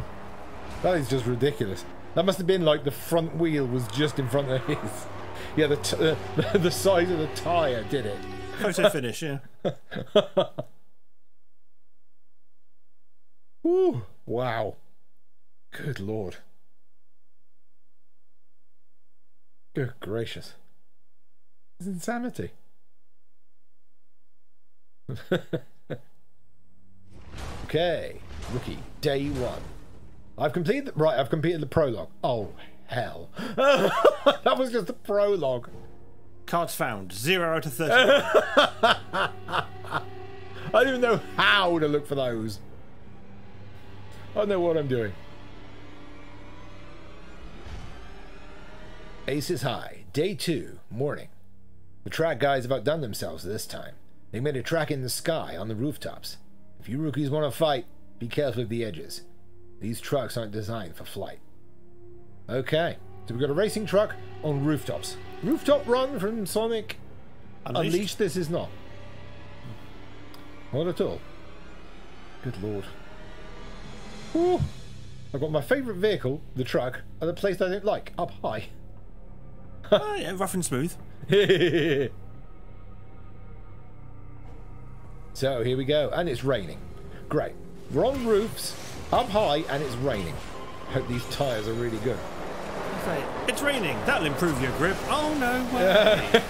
That is just ridiculous. That must have been like the front wheel was just in front of his. Yeah, the t- uh, the size of the tire did it. Photo finish, yeah. Woo! Wow. Good lord. Good gracious. It's insanity. okay, rookie, day one. I've completed the, right. I've completed the prologue. Oh hell! that was just the prologue. Cards found. Zero out of 30. I don't even know how to look for those. I don't know what I'm doing. Ace is high, day two, morning. The track guys have outdone themselves this time. They made a track in the sky on the rooftops. If you rookies want to fight, be careful of the edges. These trucks aren't designed for flight. Okay, so we've got a racing truck on rooftops. Rooftop run from Sonic Unleashed. Unleashed this is not. Not at all. Good lord. Woo. I've got my favourite vehicle, the truck, at a place I don't like, up high. Oh, yeah, rough and smooth. so here we go, and it's raining. Great. We're on roofs, up high, and it's raining. Hope these tyres are really good. It's raining. That'll improve your grip. Oh no way.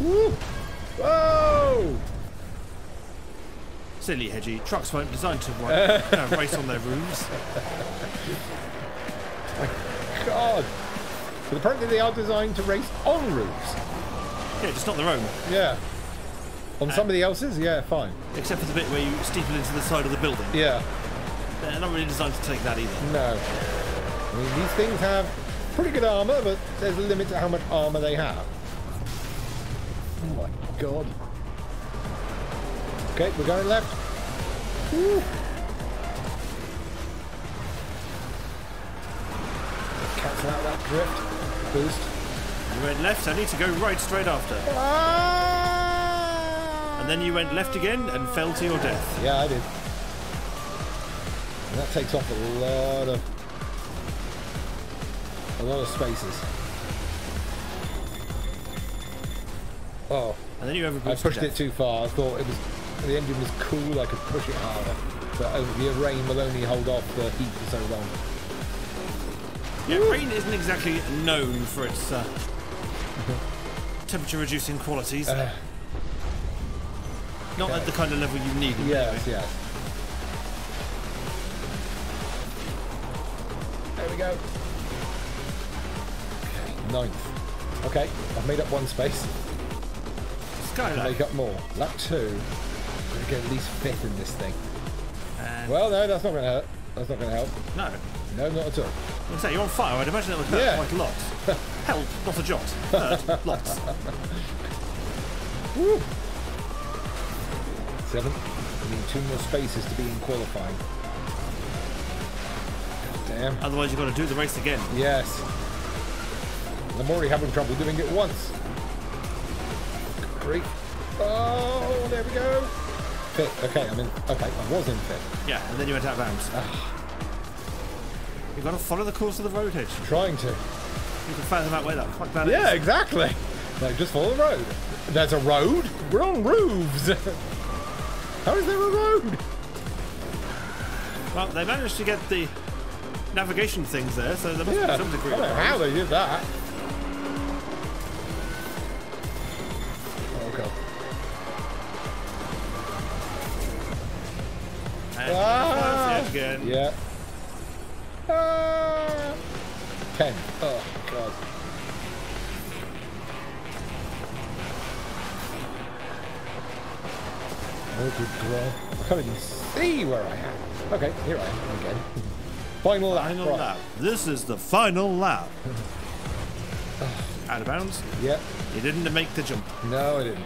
Woo! Whoa! Silly hedgy. Trucks weren't designed to run, uh, race on their roofs. God! But apparently they are designed to race on roofs. Yeah, just not their own. Yeah. On somebody else's? Yeah, fine. Except for the bit where you steeple into the side of the building. Yeah. They're not really designed to take that either. No. I mean, these things have pretty good armor, but there's a limit to how much armor they have. Oh my god. Okay, we're going left. Woo. Cancel out that drift. Boost. You went left, I need to go right straight after. Ah! And then you went left again and fell to your death. Yeah, I did. And that takes off a lot of a lot of spaces. Oh, And then you I pushed it too far. I thought it was the engine was cool. I could push it harder, but uh, the rain will only hold off the heat for so long. Yeah, rain isn't exactly known for its uh, temperature reducing qualities. Uh, Not at the kind of level you need. yes, yes. There we go. Okay, ninth. Okay, I've made up one space. Sky to lap. make up more. Lap two. Gonna get at least fifth in this thing. And Well, no, that's not gonna hurt. That's not gonna help. no. No, not at all. What's that? You're on fire. I'd imagine that would hurt Yeah. quite a lot. Hell, not a jot. Hurt, lots. Woo. Seven. We need two more spaces to be in qualifying. Damn. Otherwise, you've got to do the race again. Yes. I'm already having trouble doing it once. Great. Oh, there we go. Fifth. Okay, I'm in. Okay, I was in fifth. Yeah, and then you went out of bounds. Ah. You've got to follow the course of the road, Hedge. Trying to. You can fathom out where that bad Yeah, is. exactly. No, just follow the road. There's a road. We're on roofs. How is there a road? Well, they managed to get the navigation things there, so there must Yeah. be some degree don't of know how they did that. Can't even see where I am. Okay, here I am again. Final lap. Final right. lap. This is the final lap. Out of bounds. Yep. You didn't make the jump. No, I didn't.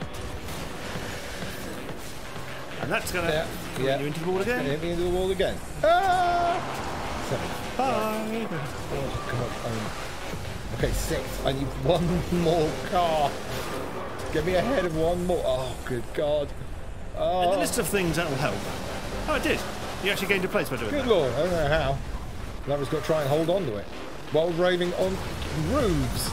And that's going to Yeah, yeah. you into the wall again. Hit me into the wall again. Ah! Seven. Bye. Oh god. Um, okay, six. I need one more car. Get me ahead of one more. Oh, good god. In the Oh, list of things that will help. Oh, it did. You actually gained a place by doing it. good that. lord. I don't know how. But I was going to try and hold on to it while driving on roofs.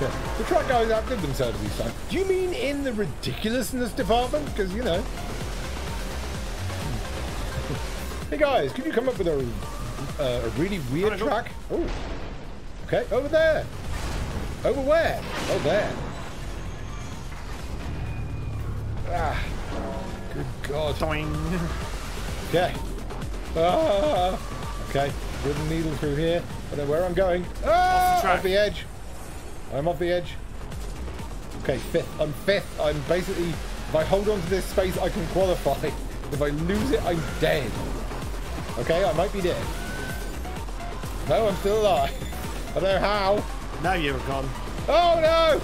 Yeah. The truck guys outdid themselves this time. Do you mean in the ridiculousness department? Because, you know. hey guys, could you come up with a, uh, a really weird Alright, go. track? Oh. Okay, over there. Over where? Oh, there. Ah. Good God. Doing. Okay. Ah, okay. The needle through here. I don't know where I'm going. Ah, track. off the edge. I'm off the edge. Okay, fifth. I'm fifth. I'm basically, if I hold on to this space, I can qualify. If I lose it, I'm dead. Okay, I might be dead. No, I'm still alive. I don't know how. Now you're gone. Oh no!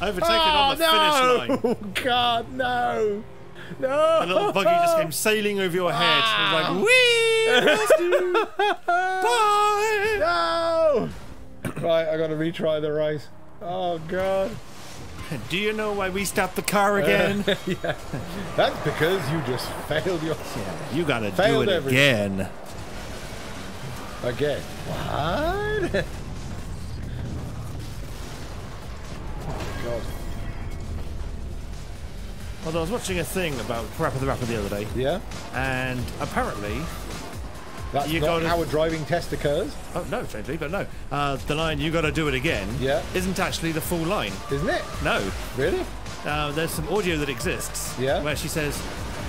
Overtaken oh, on the no! finish line. Oh God, no! No! A little buggy just came sailing over your head. Ah. It was like, whee! Bye! No! right, I gotta retry the race. Oh god. Do you know why we stopped the car again? yeah. That's because you just failed your you gotta do it everything. again. again. What? God. Although I was watching a thing about PaRappa the Rapper the other day, Yeah? and apparently, That's You not gotta- how a driving test occurs, oh no, strangely, but no, uh, the line "You gotta do it again" Yeah. isn't actually the full line. isn't it? No, Really? uh, there's some audio that exists Yeah. where she says,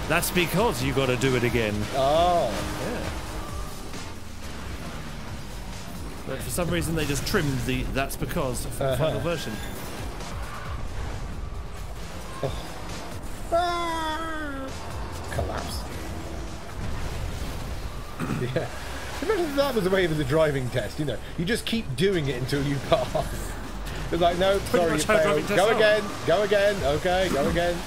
"That's because you gotta do it again." Oh. Yeah. But for some reason, they just trimmed the "That's because" for the Uh-huh. final version. Ah! Collapse. yeah. Imagine if that was the way of the driving test, you know. You just keep doing it until you pass. It's like, no, sorry, you failed. Go are. again, go again, okay, go again.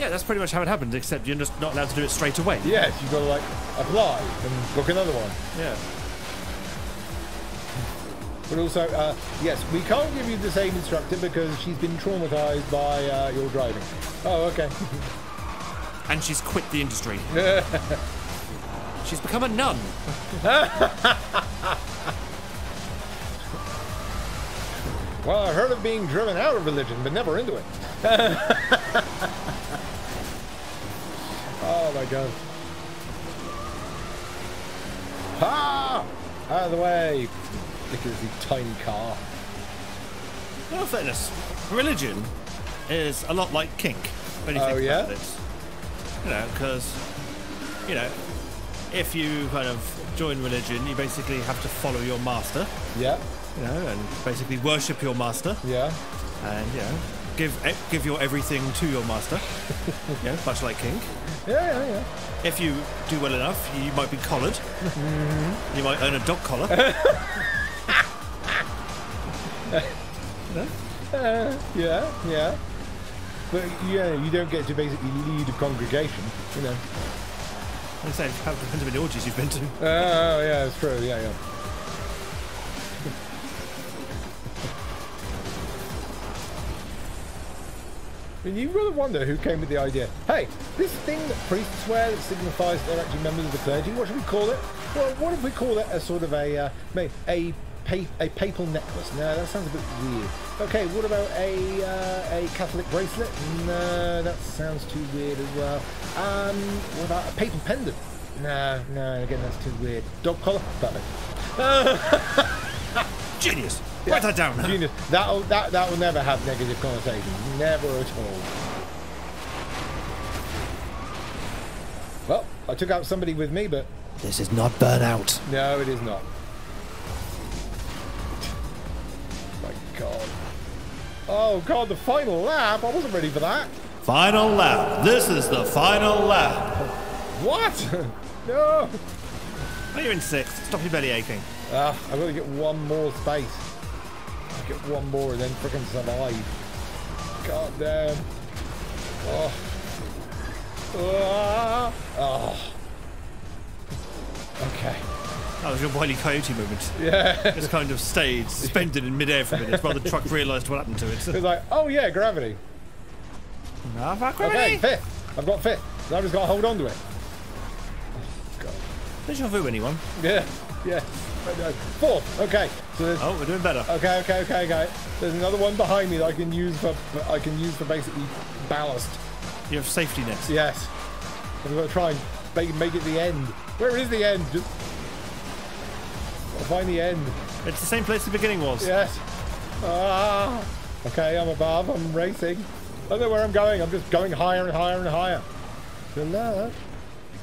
Yeah, that's pretty much how it happens, except you're just not allowed to do it straight away. Yes, you've got to like apply and book another one. Yeah. But also, uh, yes, we can't give you the same instructor because she's been traumatized by uh, your driving. Oh, okay. And she's quit the industry. she's become a nun. Well, I heard of being driven out of religion, but never into it. oh my god. Ha! Out of the way! Ridiculously tiny car. Well, fairness, religion is a lot like kink when you Oh, think yeah? about it. You know, because, you know, if you kind of join religion, you basically have to follow your master, Yeah, you know, and basically worship your master, yeah. and you know, give give your everything to your master. yeah, much like kink. Yeah, yeah, yeah. If you do well enough, you might be collared. You might earn a dog collar. Uh, yeah, yeah. But yeah, you don't get to basically lead a congregation, you know. I say, how depends how many orgies you've been to. Oh, yeah, that's true. Yeah, yeah. And you really wonder who came with the idea. Hey, this thing that priests wear that signifies they're actually members of the clergy. What should we call it? Well, what if we call it a sort of a uh, a pa- a papal necklace? No, that sounds a bit weird. Okay, what about a uh, a Catholic bracelet? No, that sounds too weird as well. Um, what about a papal pendant? No, no, again that's too weird. Dog collar? Perfect. Genius. Write that down. Genius. That'll, that that will never have negative connotations. Never at all. Well, I took out somebody with me, but This is not burnout. no, it is not. Oh God, the final lap. I wasn't ready for that. Final lap. This is the final lap. What? no. Oh, you're in sixth. Stop your belly aching. Ah, I've got to get one more space. I'll get one more and then freaking survive. God damn. Oh. Ah. Oh. Okay. That was your Wily Coyote moment. Yeah. Just kind of stayed suspended in midair for a minute while the truck realised what happened to it. It's like, oh yeah, gravity. Okay, fifth. I've got fifth. So I've just got to hold on to it. God. Deja vu, anyone? Yeah. Yeah. Fourth. Okay. So Oh, we're doing better. Okay, okay, okay, okay. There's another one behind me that I can use for I can use for basically ballast. You have safety nets. Yes. I'm gonna try and make, make it the end. Where is the end? Just I'll find the end. It's the same place the beginning was. Yes. Ah. Okay, I'm above. I'm racing. I don't know where I'm going. I'm just going higher and higher and higher. The love,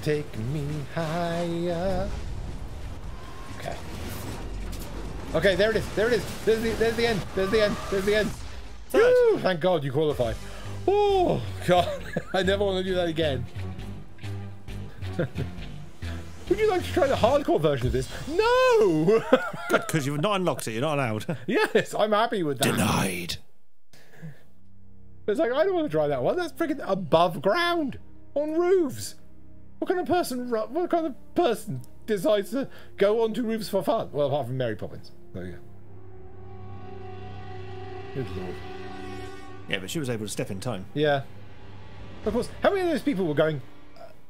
take me higher. Okay. Okay, there it is. There it is. There's the, there's the end. There's the end. There's the end. Woo! Thank God you qualified. Oh God, I never want to do that again. Would you like to try the hardcore version of this? No. Good, because you've not unlocked it. You're not allowed. yes, I'm happy with that. Denied. It's like I don't want to try that one. That's freaking above ground on roofs. What kind of person? What kind of person decides to go onto roofs for fun? Well, apart from Mary Poppins. There you go. Good lord. Yeah, but she was able to step in time. Yeah. Of course. How many of those people were going, "Uh,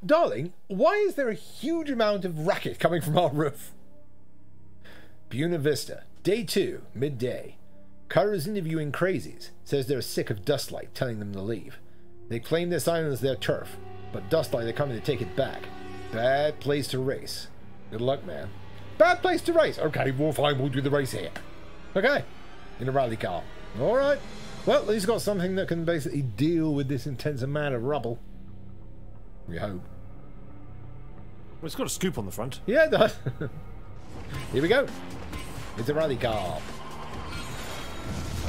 darling? Why is there a huge amount of racket coming from our roof? Buena Vista, day two, midday. Kara's interviewing crazies. Says they're sick of Dustlight telling them to leave. They claim this island is their turf, but Dustlight are coming to take it back. Bad place to race. Good luck, man. Bad place to race. Okay, well, fine, we'll do the race here. Okay, in a rally car. All right. Well, he's got something that can basically deal with this intense amount of rubble. We hope. Well, it's got a scoop on the front. Yeah, it does. Here we go. It's a rally car.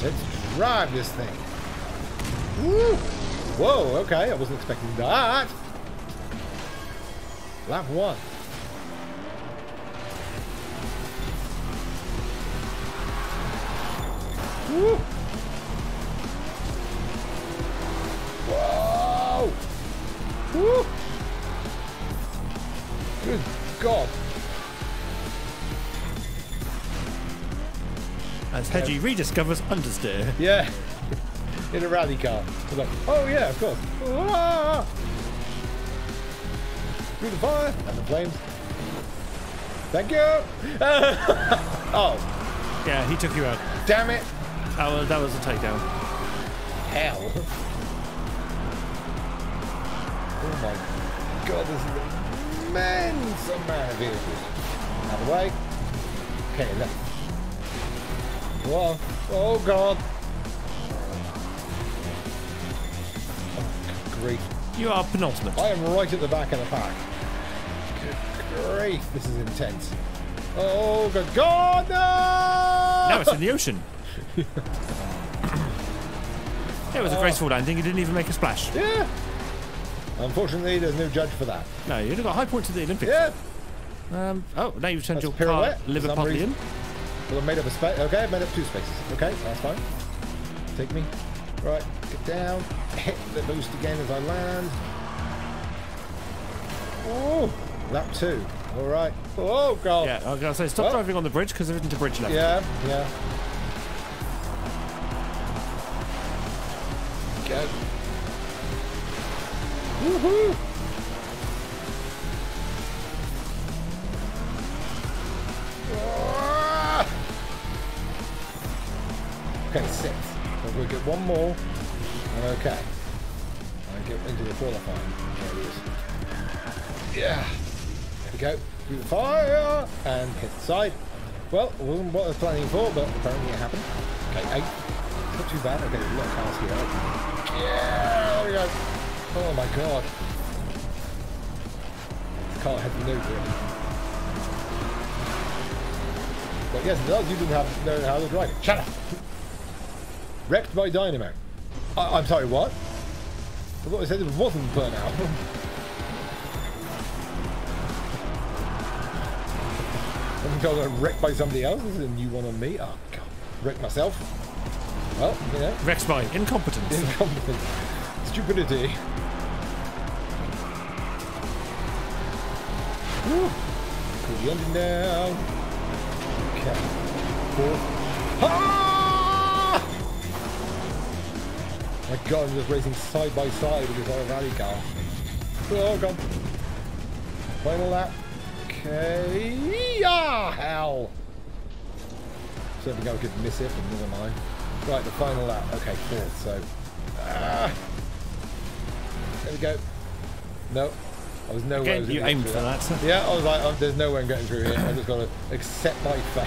Let's drive this thing. Woo! Whoa, okay, I wasn't expecting that. Lap one. Woo! Whoa! Woo! God. As Hedgie rediscovers understeer. Yeah. In a rally car. Like, oh yeah, of course. Ah! Through the fire and the flames. Thank you. oh, Yeah, he took you out. damn it. That was, that was a takedown. Hell. Oh my god, this is immense amount of vehicles. Out of the way. Okay, left. Whoa. Oh god. Oh, grief. You are penultimate. I am right at the back of the pack. Good grief, this is intense. Oh, good God, no! Now it's in the ocean. yeah, it was a oh. graceful landing. You didn't even make a splash. Yeah. Unfortunately, there's no judge for that. No, you'd have got high points at the Olympics. Yeah. Um, oh, now you've turned That's your pirouette car for liver some partly in. reason. Well, I've made up a space. Okay, I've made up two spaces. Okay, that's fine. Take me. Right, get down. Hit the boost again as I land. Oh, lap two. All right. Oh, God. Yeah, I was gonna say stop Oh. driving on the bridge because there isn't a bridge left. Yeah, yeah. Go. Woohoo! Okay, six. So we'll get one more. Okay. I get into the qualifying. There it is. Yeah. There we go. The fire and hit the side. Well, wasn't what I was planning for, but apparently it happened. Okay, eight. Not too bad. Okay, a lot of cars here. Yeah, there we go. Oh my god. Car had no grip. But yes, it does. You didn't have know how to drive it. Shut up. Wrecked by dynamo. I, I'm sorry, what? I thought I said it wasn't burnout. I'm told I'm wrecked by somebody else. This is a new one on me. Oh, God. Wrecked myself. Well, you know, Rex by incompetence. incompetence. Stupidity. Woo. The engine down. Okay. Four. Ah! My god, I'm just racing side by side with this other rally car. Oh god. Final lap. Okay. Ah, hell. So I could miss it, but never mind. Right, the final lap. Okay, fourth, so. Ah. There we go. No. I was nowhere. Again, was you gonna get aimed through for that. Yeah, I was like, oh, there's no way I'm getting through here. I've just got to accept my fate.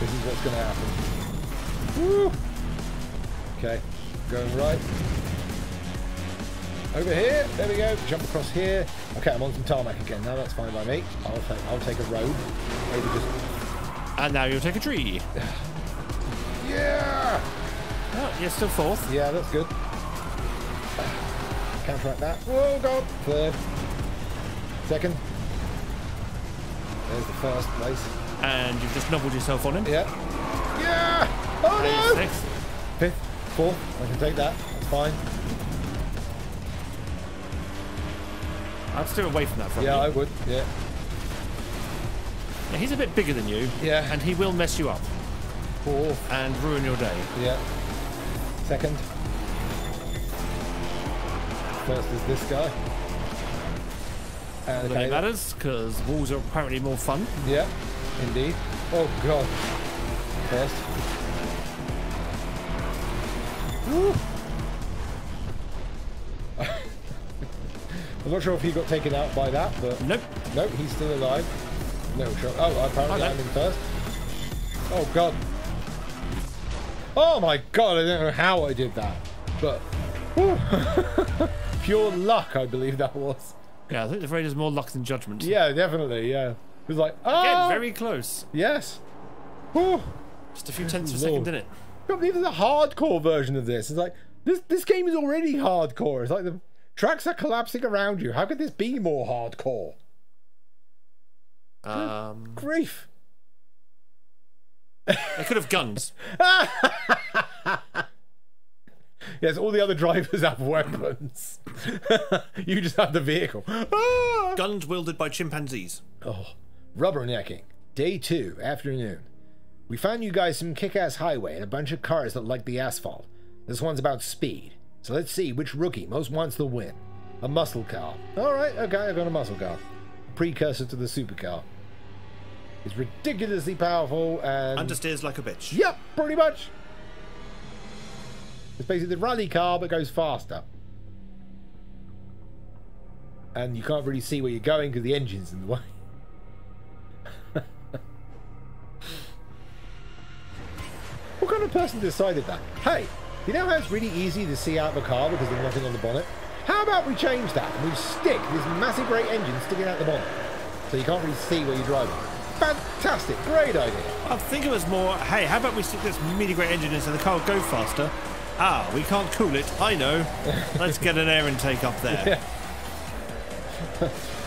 This is what's going to happen. Woo! Okay, going right. Over here. There we go. Jump across here. Okay, I'm on some tarmac again. Now that's fine by me. I'll take I'll take a road. Maybe just And now you'll take a tree. yeah. Oh, you're still fourth. Yeah, that's good. Counteract that. Whoa, God. Third. Second. There's the first place. And you've just nobbled yourself on him. Yeah. Yeah! Oh And you're no! sixth. Fifth, fourth. I can take that. That's fine. I'd steer away from that from Yeah, I would. Yeah. Yeah, he's a bit bigger than you. Yeah. And he will mess you up Fourth. and ruin your day. Yeah. Second. First is this guy. And But it matters because walls are apparently more fun. Yeah, indeed. Oh god. First. Woo. I'm not sure if he got taken out by that, but Nope. no, he's still alive. No, sure. Oh, apparently. I'm in first. Oh god. Oh my god, I don't know how I did that, but. pure luck, I believe that was. Yeah, I think the phrase is more luck than judgment. Yeah, definitely. Yeah, it was like ah, Again, very close. yes. Whew. Just a few tenths of a second, didn't it. I can't believe there's a hardcore version of this. It's like this this game is already hardcore. It's like the tracks are collapsing around you. How could this be more hardcore? Um, Grief. they could have guns. Yes, all the other drivers have weapons. you just have the vehicle. Ah! Guns wielded by chimpanzees. Oh, rubbernecking. Day two, afternoon. We found you guys some kick-ass highway and a bunch of cars that like the asphalt. This one's about speed. So let's see which rookie most wants the win. A muscle car. Alright, okay, I got a muscle car. Precursor to the supercar. It's ridiculously powerful and... Understeers like a bitch. Yep, pretty much. It's basically the rally car, but goes faster. And you can't really see where you're going because the engine's in the way. what kind of person decided that? Hey, you know how it's really easy to see out of a car because there's nothing on the bonnet? How about we change that and we stick this massive great engine sticking out the bonnet so you can't really see where you're driving. Fantastic, great idea. I think it was more, hey, how about we stick this mini great engine in so the car will go faster? Ah, we can't cool it. I know. Let's get an air intake up there.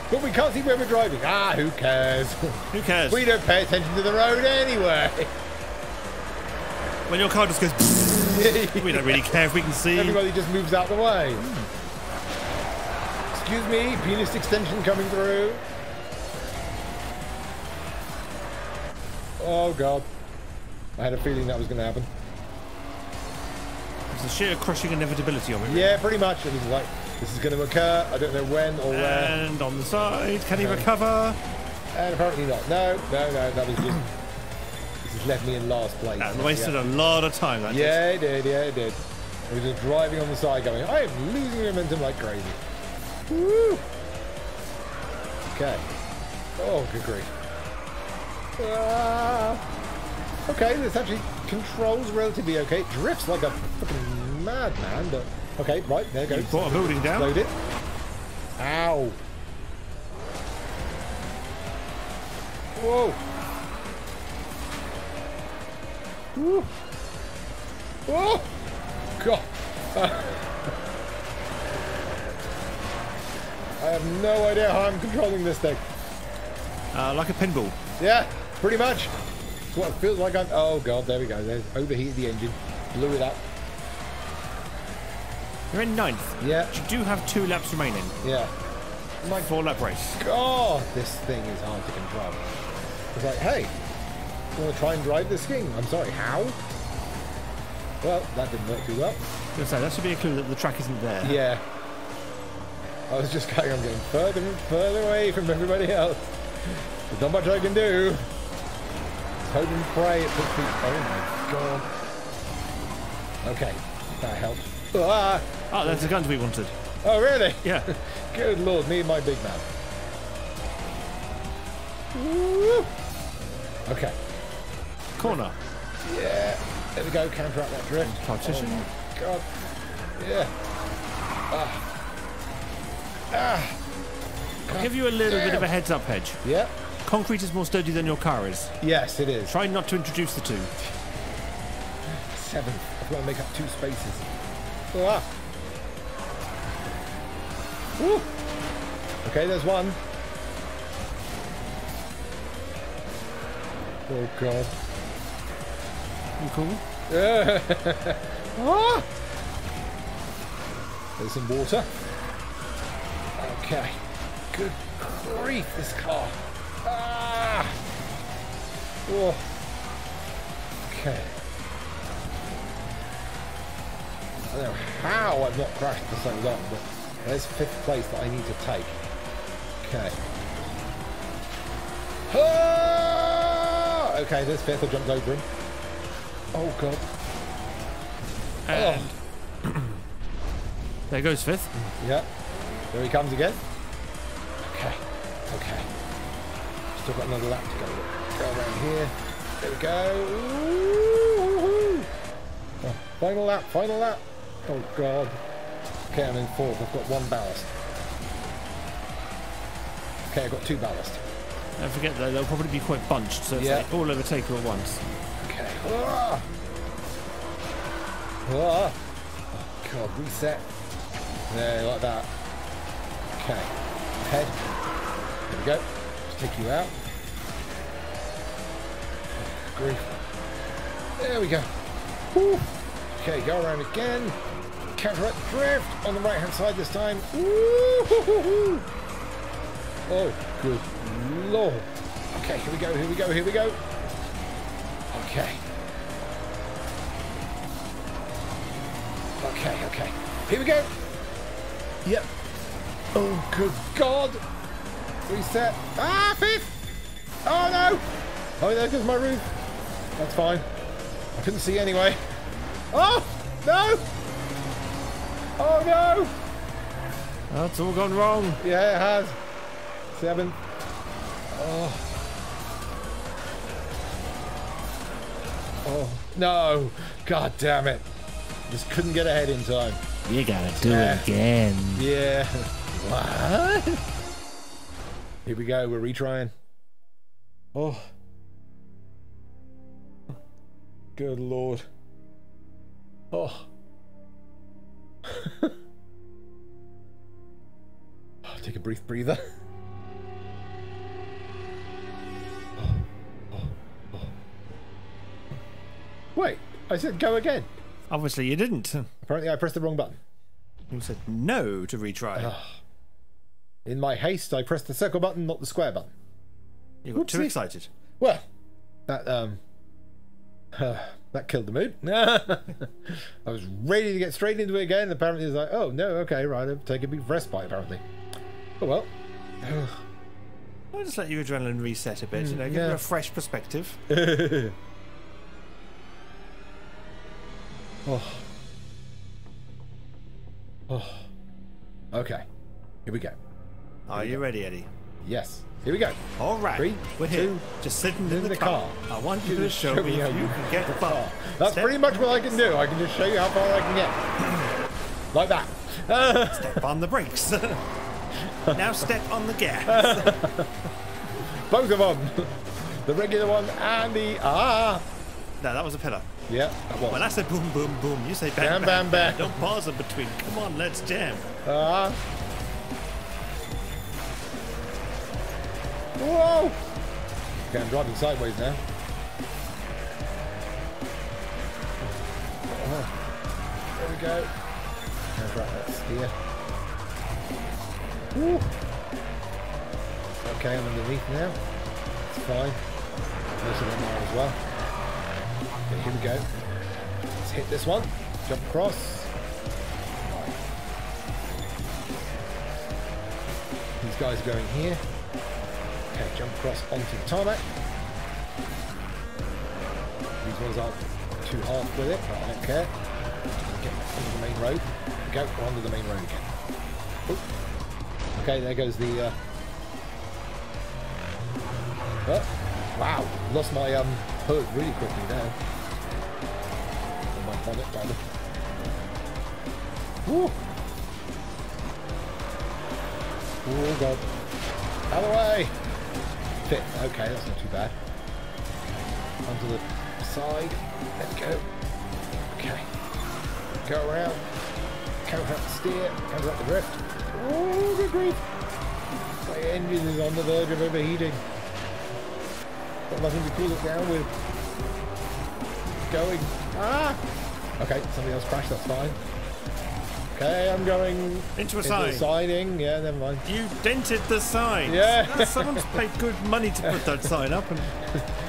But we can't see where we're driving. Ah, who cares? Who cares? we don't pay attention to the road anyway. When your car just goes, we don't really care if we can see. Everybody just moves out the way. Excuse me, penis extension coming through. Oh god. I had a feeling that was going to happen. It's the sheer crushing inevitability of it. Yeah, pretty much. It was like, this is going to occur. I don't know when or where. And on the side, can he recover? And apparently not. No, no, no. That was just. this has left me in last place. And wasted yeah. a lot of time. That did. Yeah, it did. Yeah, it did. I was just driving on the side going, I am losing momentum like crazy. Woo! Okay. Oh, good grief. Ah. Okay, this actually controls relatively okay. It drifts like a fucking madman, but okay, right, there You goes. brought a building down. Load it. Ow. Whoa. Woo. Oh! God. I have no idea how I'm controlling this thing. Uh, like a pinball. Yeah, pretty much. What it feels like I'm... Oh, God, there we go. There's overheated the engine. Blew it up. You're in ninth. Yeah, But you do have two laps remaining. yeah. My Four lap race. God, this thing is hard to control. It's like, hey, you want to try and drive this thing? I'm sorry, how? Well, that didn't work too well. I was gonna say, that should be a clue that the track isn't there. Yeah. I was just going, I'm getting further and further away from everybody else. There's not much I can do. Hope and pray it puts me. Oh my god. Okay, that helps. Ah! Oh, there's the guns we wanted. Oh, really? Yeah. Good lord, me and my big man. Woo! Okay. Corner. Yeah. There we go. Counteract that drift. Partition. Oh god. Yeah. Ah. Ah. I'll give you a little bit of a heads up, Hedge. Yeah. Concrete is more sturdy than your car is. Yes, it is. Try not to introduce the two. Seven. I've got to make up two spaces. Ah. Woo. Okay, there's one. Oh god. You cool? Ah! There's some water. Okay. Good grief, this car. Ah! Oh. Okay. I don't know how I've not crashed for so long, but there's fifth place that I need to take. Okay. Ah! Okay, there's fifth. I jumped over him. Oh god. And Oh. there goes fifth. Yeah. There he comes again. Okay. Okay. Still got another lap to go. Go around here. There we go. Oh, final lap. Final lap. Oh god. Okay, I'm in fourth. I've got one ballast. Okay, I've got two ballast. Don't forget though, they'll probably be quite bunched, so it's Yeah. like all overtake you at once. Okay. Ah! Ah! Oh, God, reset. There, like that. Okay. Head. There we go. Take you out. Grief. There we go. Woo. Okay, go around again. Counteract drift on the right hand side this time. Oh, good lord. Okay, here we go, here we go, here we go. Okay. Okay, okay. Here we go. Yep. Oh, good God. Reset. Ah, fifth. Oh, no. Oh, there goes my roof. That's fine. I couldn't see anyway. Oh, no. Oh, no. That's all gone wrong. Yeah, it has. Seven. Oh. Oh, no. God damn it. Just couldn't get ahead in time. You gotta do Yeah. it again. Yeah. What? Here we go. We're retrying. Oh. Good lord. Oh. Oh, Take a brief breather. Wait, I said go again. Obviously, you didn't. Apparently, I pressed the wrong button. You said no to retry. Ah. In my haste, I pressed the circle button, not the square button. you got too excited. Well, that um, that killed the mood. I was ready to get straight into it again. Apparently, it's like, oh no, okay, right, I've taken a big respite. Apparently, oh well. I'll just let your adrenaline reset a bit, you know, give yeah. you a fresh perspective. oh. Oh. Okay, here we go. Are you ready, Eddie? Yes, here we go. All right, Three, we're here, two, just sitting in, in the, the car. car. I want you to show, me how you can get far. far. That's Step- pretty much what I can do. I can just show you how far I can get. like that. Step on the brakes. now step on the gas. Both of them. The regular one and the ah. no, that was a pillar. Yeah, that was. When I said boom, boom, boom, you say bam, Bam, bam, bam. Don't pause in between. Come on, let's jam. Ah. Whoa! Okay, I'm driving sideways now. Oh, there we go. Right, let's steer. Woo. Okay, I'm underneath now. It's fine. Most of them are as well. Okay, here we go. Let's hit this one. Jump across. These guys are going here. Okay, jump across onto the tarmac. These ones aren't too hard with it, but I don't care. Get onto the main road. Go, we're the main road again. Oop. Okay, there goes the. Uh... Oh, wow, lost my um hood really quickly there. Or my bonnet, rather. Woo! Oh god. Out of the way! Okay, that's not too bad. Onto the side. Let's go. Okay. Go around. Counteract the steer. Counteract the drift. Oh, good grief! My engine is on the verge of overheating. Got nothing to cool it down with. Going. Ah! Okay, somebody else crashed, that's fine. Okay, I'm going Into a sign. siding. Yeah, never mind. You dented the sign. Yeah. Someone's paid good money to put that sign up, and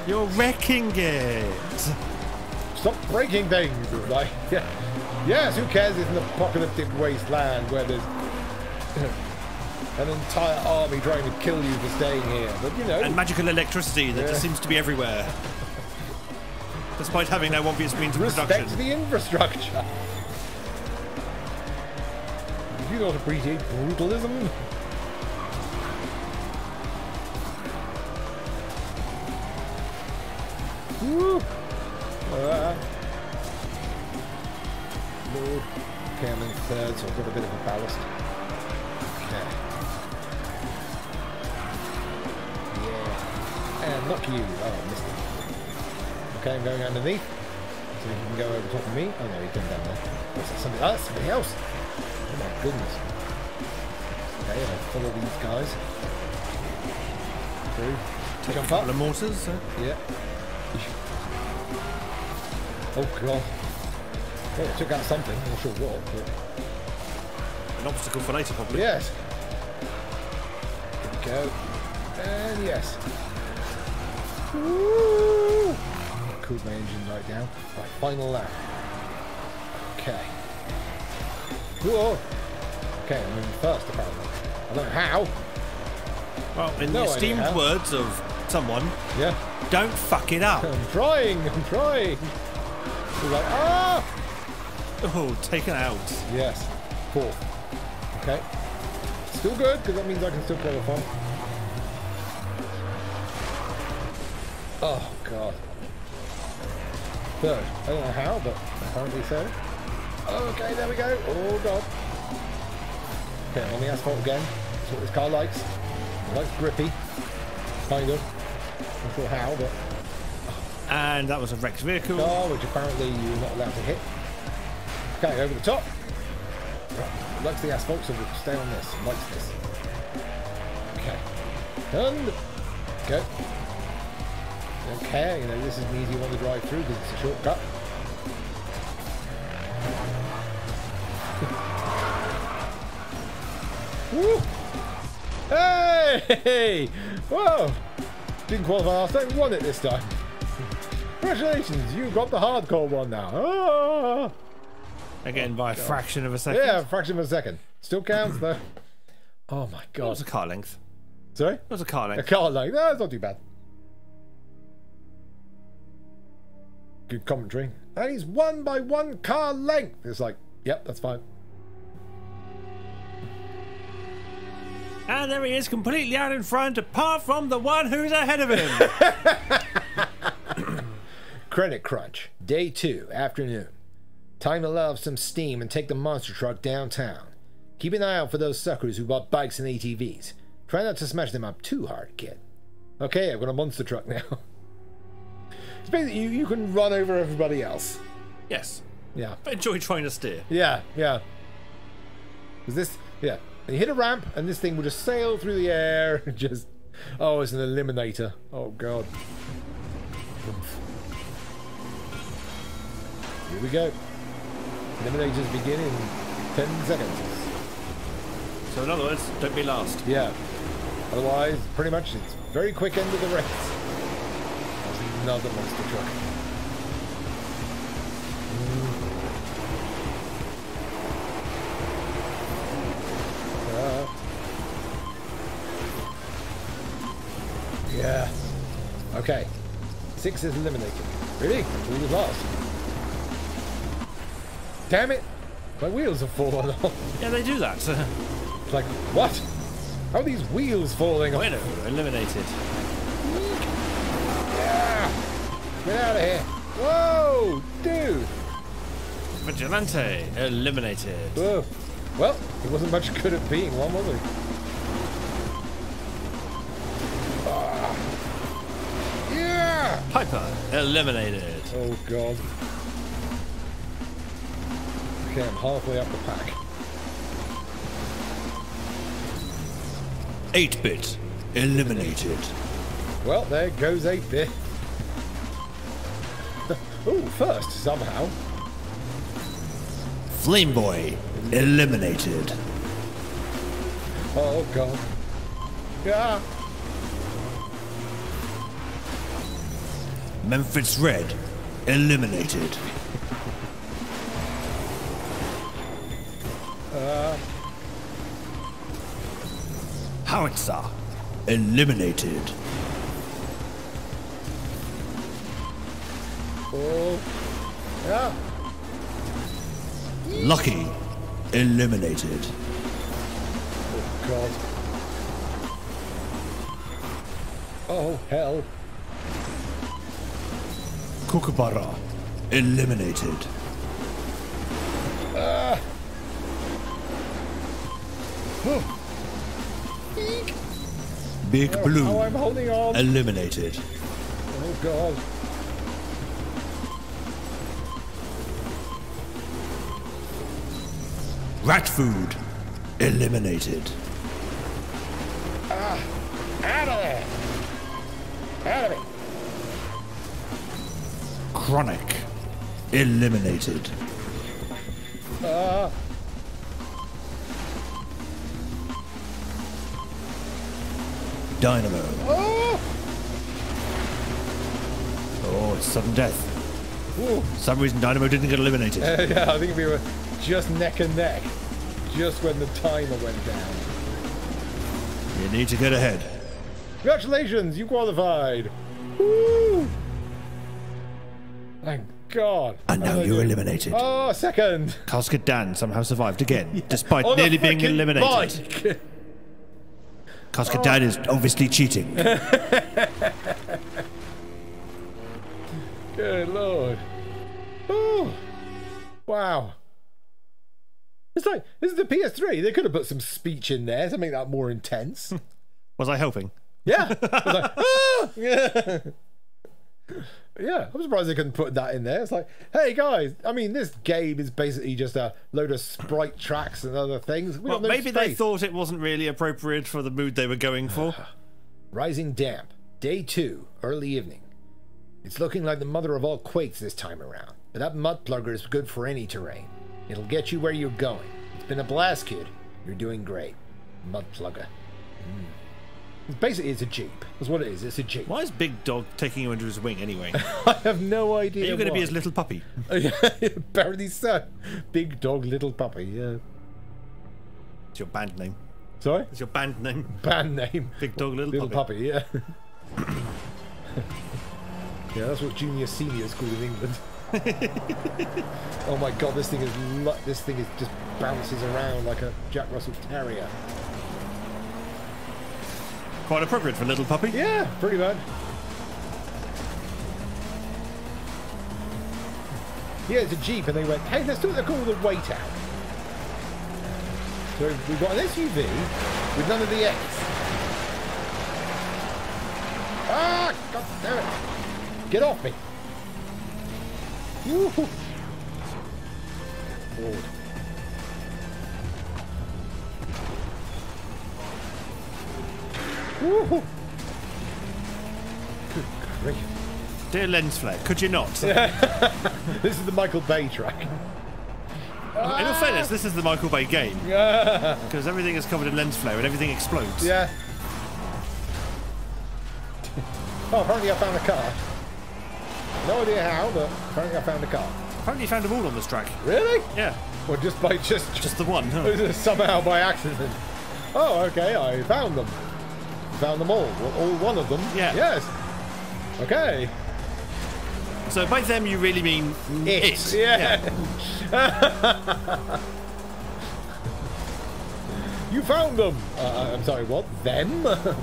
you're wrecking it. Stop breaking things! Like, yeah. Yes, who cares? It's an apocalyptic wasteland where there's an entire army trying to kill you for staying here. But you know, And magical electricity that just seems to be everywhere. Despite having no obvious means of respect production. the infrastructure. Do not appreciate brutalism? Woo! Ah. Lord. In third, so I've got a bit of a ballast. Okay. Yeah. And knock you. Oh, I missed it. Okay, I'm going underneath. So he can go over top of me. Oh no, he came down there. What's that? Somebody, oh, that's somebody else. Goodness. Okay, I'll follow these guys. Through. Jump up. Couple of mortars. uh, Yeah. Oh god. Well, it took out something. I'm not sure what, but An obstacle for later, probably. yes. Here we go. And yes. Woo! Cooled my engine right down. Right, final lap. Okay. Whoa! Okay, I'm in first apparently. I don't know how. Well, in No the idea esteemed how. words of someone, Yeah. don't fuck it up. I'm trying, I'm trying. He's like, ah! Oh, taken out. Yes. Fourth. Okay. Still good, because that means I can still qualify. Oh, God. Third. I don't know how, but apparently so. Okay, there we go. Oh god. Okay, on the asphalt again. That's what this car likes. It likes grippy. Kind of. Not sure how, but And that was a wrecked vehicle. which apparently you're not allowed to hit. Okay, over the top. Right. Likes the asphalt, so we'll stay on this. Likes this. Okay. And go. Okay, you know, this is an easy one to drive through because it's a shortcut. Woo! Hey! Whoa! Didn't qualify last time, won it this time. Congratulations, You've got the hardcore one now. Ah! Again, by a fraction of a second. Yeah, fraction of a second. Still counts though. Oh my god. was a car length? Sorry? What was a car length. A length? car like no, it's not too bad. Good commentary. And he's won by one car length. It's like, yep, that's fine. And there he is, completely out in front, apart from the one who's ahead of him. Credit crunch. Day two, afternoon. Time to let off some steam and take the monster truck downtown. Keep an eye out for those suckers who bought bikes and ATVs. Try not to smash them up too hard, kid. Okay, I've got a monster truck now. it's basically you, you can run over everybody else. yes. Yeah. But enjoy trying to steer. Yeah, yeah. Is this yeah? You hit a ramp and this thing will just sail through the air and just oh it's an eliminator. Oh god. Here we go. Eliminators begin in ten seconds. So, in other words, don't be last. Yeah. Otherwise, pretty much it's very quick end of the race. There's another monster truck. Yeah. Okay. Six is eliminated. Really? Who was last? Damn it! My wheels have fallen off. Yeah, they do that. It's like, what? How are these wheels falling off? Bueno, eliminated. Yeah! Get out of here! Whoa! Dude! Vigilante, eliminated. Whoa. Well, he wasn't much good at being one, was he? Ah. Yeah! Piper, eliminated. Oh, God. Okay, I'm halfway up the pack. 8 bit, eliminated. Well, there goes 8 bit. oh, first, somehow. Flame Boy, eliminated. Oh, God. Yeah! Memphis Red, eliminated. uh. Howitzer, eliminated. Oh. Yeah! Lucky, eliminated. Oh, God. Oh, hell. Kookaburra, eliminated. Ah. Big Blue, Oh, I'm holding on. eliminated. Oh, God. Rat Food, eliminated. Out of there! Out of it! Chronic, eliminated. Uh, Dynamo, oh! oh, it's sudden death. Ooh. For some reason Dynamo didn't get eliminated. Uh, yeah, I think we were just neck and neck. Just when the timer went down. You need to get ahead. Congratulations, you qualified! Woo! Thank God. And now How did I you're eliminated. Oh, second! Casket Dan somehow survived again, despite On nearly being eliminated. bike. Casket Dan is ah. obviously cheating. Good lord. Oh, wow. It's like this is the PS3. They could have put some speech in there to make that more intense. Was I helping? Yeah. It's like, ah! yeah. Yeah, I'm surprised they couldn't put that in there. It's like, hey guys, I mean, this game is basically just a load of sprite tracks and other things. We Well, no maybe they thought it wasn't really appropriate for the mood they were going for. Rising damp, day two, early evening. It's looking like the mother of all quakes this time around, but that mud plugger is good for any terrain. It'll get you where you're going. It's been a blast, kid. You're doing great. Mud plugger. Mm. Basically, it's a jeep. That's what it is. It's a jeep. Why is Big Dog taking you under his wing anyway? I have no idea. Are you going to be his little puppy? Apparently so. Big dog, little puppy. Yeah. It's your band name. Sorry. It's your band name. Band name. Big Dog, Little, Little Puppy. puppy. Yeah. yeah, that's what junior senior is called in England. oh my god, this thing is this thing is just bounces around like a Jack Russell Terrier. Quite appropriate for a Little Puppy. Yeah, pretty bad. Yeah, it's a Jeep, and they went, hey, let's do what they call the weight out. So we've got an SUV with none of the X. Ah, god damn it. Get off me. Woo-hoo. Forward. Woo-hoo. Good grief. Dear lens flare, could you not? This is the Michael Bay track. In all fairness, this is the Michael Bay game because everything is covered in lens flare and everything explodes. Yeah. Oh, apparently I found a car. No idea how, but apparently I found a car. Apparently, you found them all on this track. Really? Yeah, Or just by just, just the one. Huh? somehow by accident. Oh, okay, I found them. Found them all. Well, all one of them. Yeah. Yes. Okay. So by them, you really mean It. it. Yeah. You found them. Uh, I'm sorry. What? Them? God.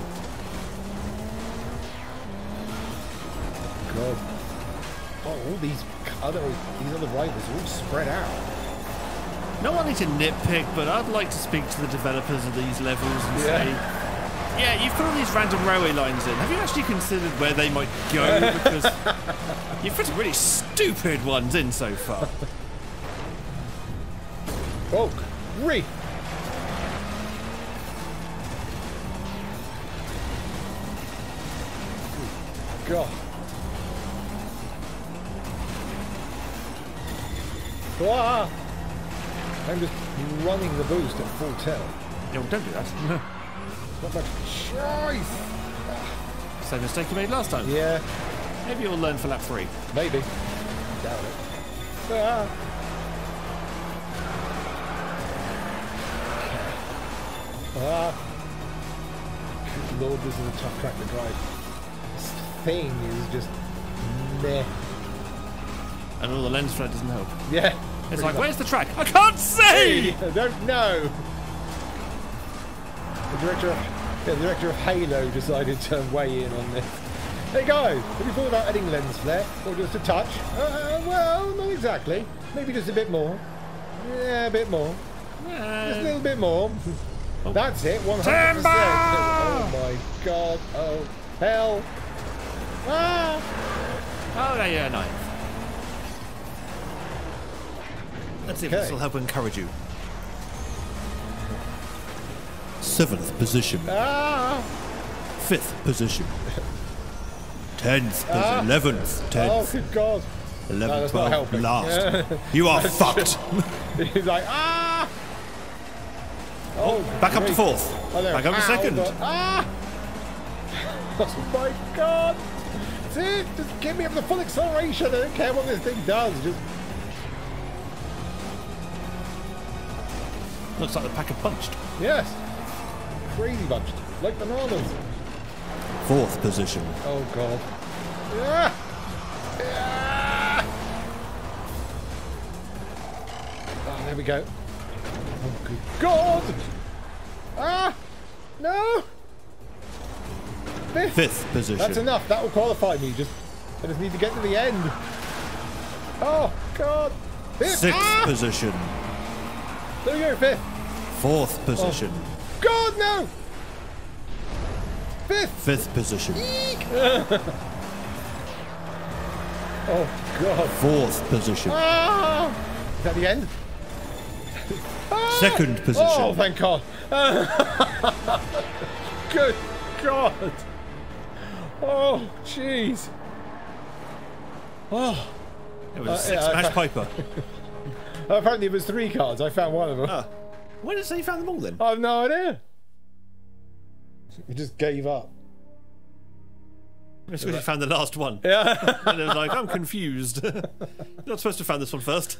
Oh, all these other these other rivals are all spread out. No one need to nitpick, but I'd like to speak to the developers of these levels and Yeah. say, yeah, you've put all these random railway lines in. Have you actually considered where they might go? Because you've put some really stupid ones in so far. Oh, re. God. Ah! I'm just running the boost at full tilt. No, don't do that. Not much choice. Same mistake you made last time. Yeah, Maybe you'll learn for lap three. maybe. Doubt it. Ah. Ah. Good lord, this is a tough track to drive. This thing is just meh. And all the lens flare doesn't help. Yeah. It's like, much. where's the track? I can't see! I don't know. The director of yeah, the director of Halo decided to weigh in on this. Hey guys, have you thought about adding lens flare? Or just a touch? Uh, well, not exactly. Maybe just a bit more. Yeah, a bit more. Just a little bit more. That's it, 100%. Timber! Oh my god. Oh, hell. Ah! oh, yeah, yeah, nice. Let's see if this will help encourage you. Seventh position. Ah! Fifth position. Tenth position. Ah. Eleventh. Oh, Tenth. good god. Eleven. that's not Twelve. helping. Last. You are fucked. He's like, ah! Oh, Back up to fourth. Know Back up to how, second. but- ah! Oh my god! See, just give me up the full acceleration. I don't care what this thing does. Just Looks like the pack are punched. yes, crazy bunched like bananas. Fourth position. Oh god. Yeah. Yeah. Oh, there we go. Oh good god! Ah! No! Fifth. Fifth position. That's enough. That will qualify me. Just, I just need to get to the end. Oh God! Fifth. Sixth Ah! position. There we go, fifth. Fourth position. God, no! Fifth! Fifth position. Oh, God. Fourth position. Ah! Is that the end? Ah! Second position. Oh, thank God. Good God. Oh, jeez. Oh, It was Uh, Six yeah, I- Smash Piper. apparently it was three cards. I found one of them. Ah. Why did it say you found them all then? I have no idea. He just gave up. It's because you found the last one. Yeah. And it was like, I'm confused. You're not supposed to find this one first.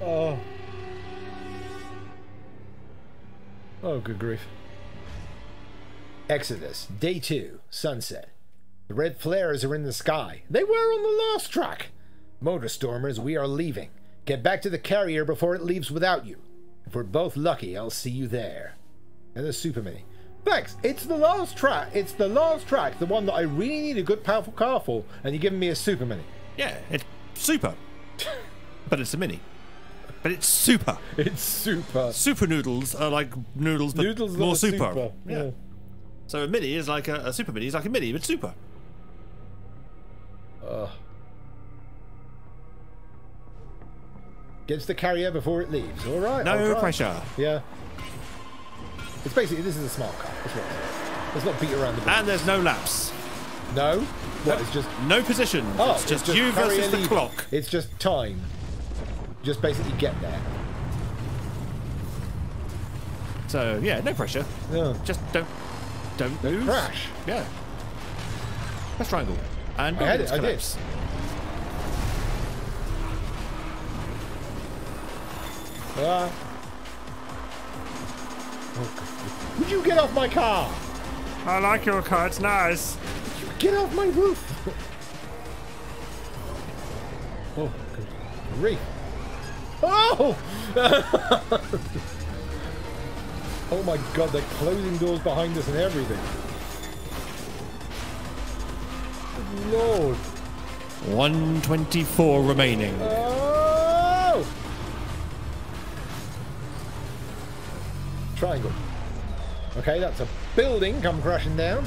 oh. Oh, good grief. Exodus, day two, sunset. The red flares are in the sky. They were on the last track. Motor stormers, we are leaving. Get back to the carrier before it leaves without you. If we're both lucky, I'll see you there. And the Super Mini. Thanks. It's the last track. It's the last track, the one that I really need a good, powerful car for, and you're giving me a Super Mini. Yeah, it's super. but it's a mini. But it's super. It's super. Super noodles are like noodles, but Noodles more are super. Yeah. So a mini is like a, a super mini is like a mini, but super. Ugh. Get to the carrier before it leaves. All right. No pressure. Yeah. It's basically this is a smart car. That's what it is. Let's not beat around the bush. And there's no laps. no. What? It's just. No position. Oh, it's just, just you versus the leaving. clock. It's just time. Just basically get there. So yeah, no pressure. Yeah. Just don't don't Don't lose. crash. Yeah. Press triangle. And I had it, buildings I did. Ah. Oh, Would you get off my car? I like your car, it's nice. You Get off my roof! oh, good grief. Oh! oh my god, they're closing doors behind us and everything. Good Lord. 124 remaining. Oh! Triangle. Okay, that's a building come crashing down.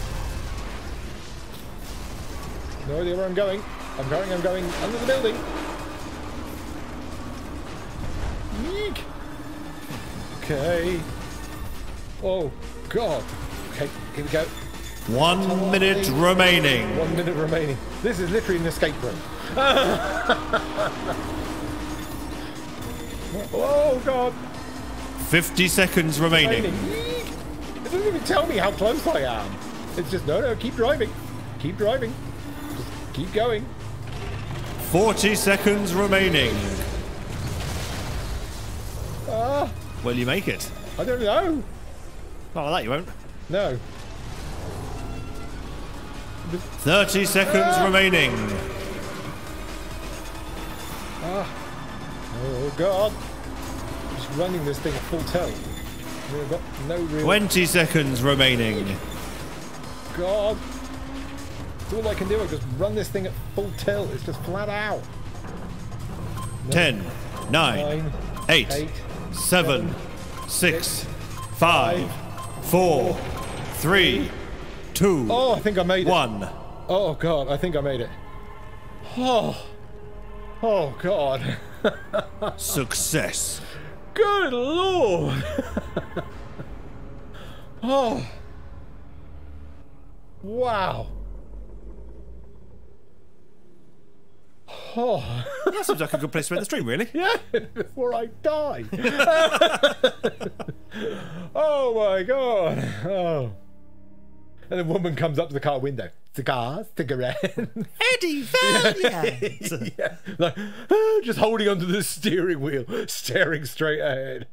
No idea where I'm going. I'm going, I'm going under the building. Yeek. Okay. Oh, God. Okay, here we go. One minute remaining. One minute remaining. This is literally an escape room. oh, God. 50 seconds remaining. It doesn't even tell me how close I am. It's just, no, no, keep driving. Keep driving. Just keep going. 40 seconds remaining. Ah, Will you make it? I don't know. Not like that, you won't. No. 30 seconds remaining. Ah Oh, God. Running this thing at full tilt. We've got no real... 20 seconds remaining. God. It's all I can do. I just run this thing at full tilt. It's just flat out. 10, 9, Nine, 8, eight, 7, 6, 5, 4, 3, 2, Oh, I think I made it. 1. Oh, God. I think I made it. Oh. Oh, God. Success. Good lord! oh. Wow. Oh. That seems like a good place to end the stream, really. Yeah, before I die. oh my god. Oh. And a woman comes up to the car window. Cigar, cigarette. Eddie Valiant! yeah, like ah, just holding onto the steering wheel, staring straight ahead.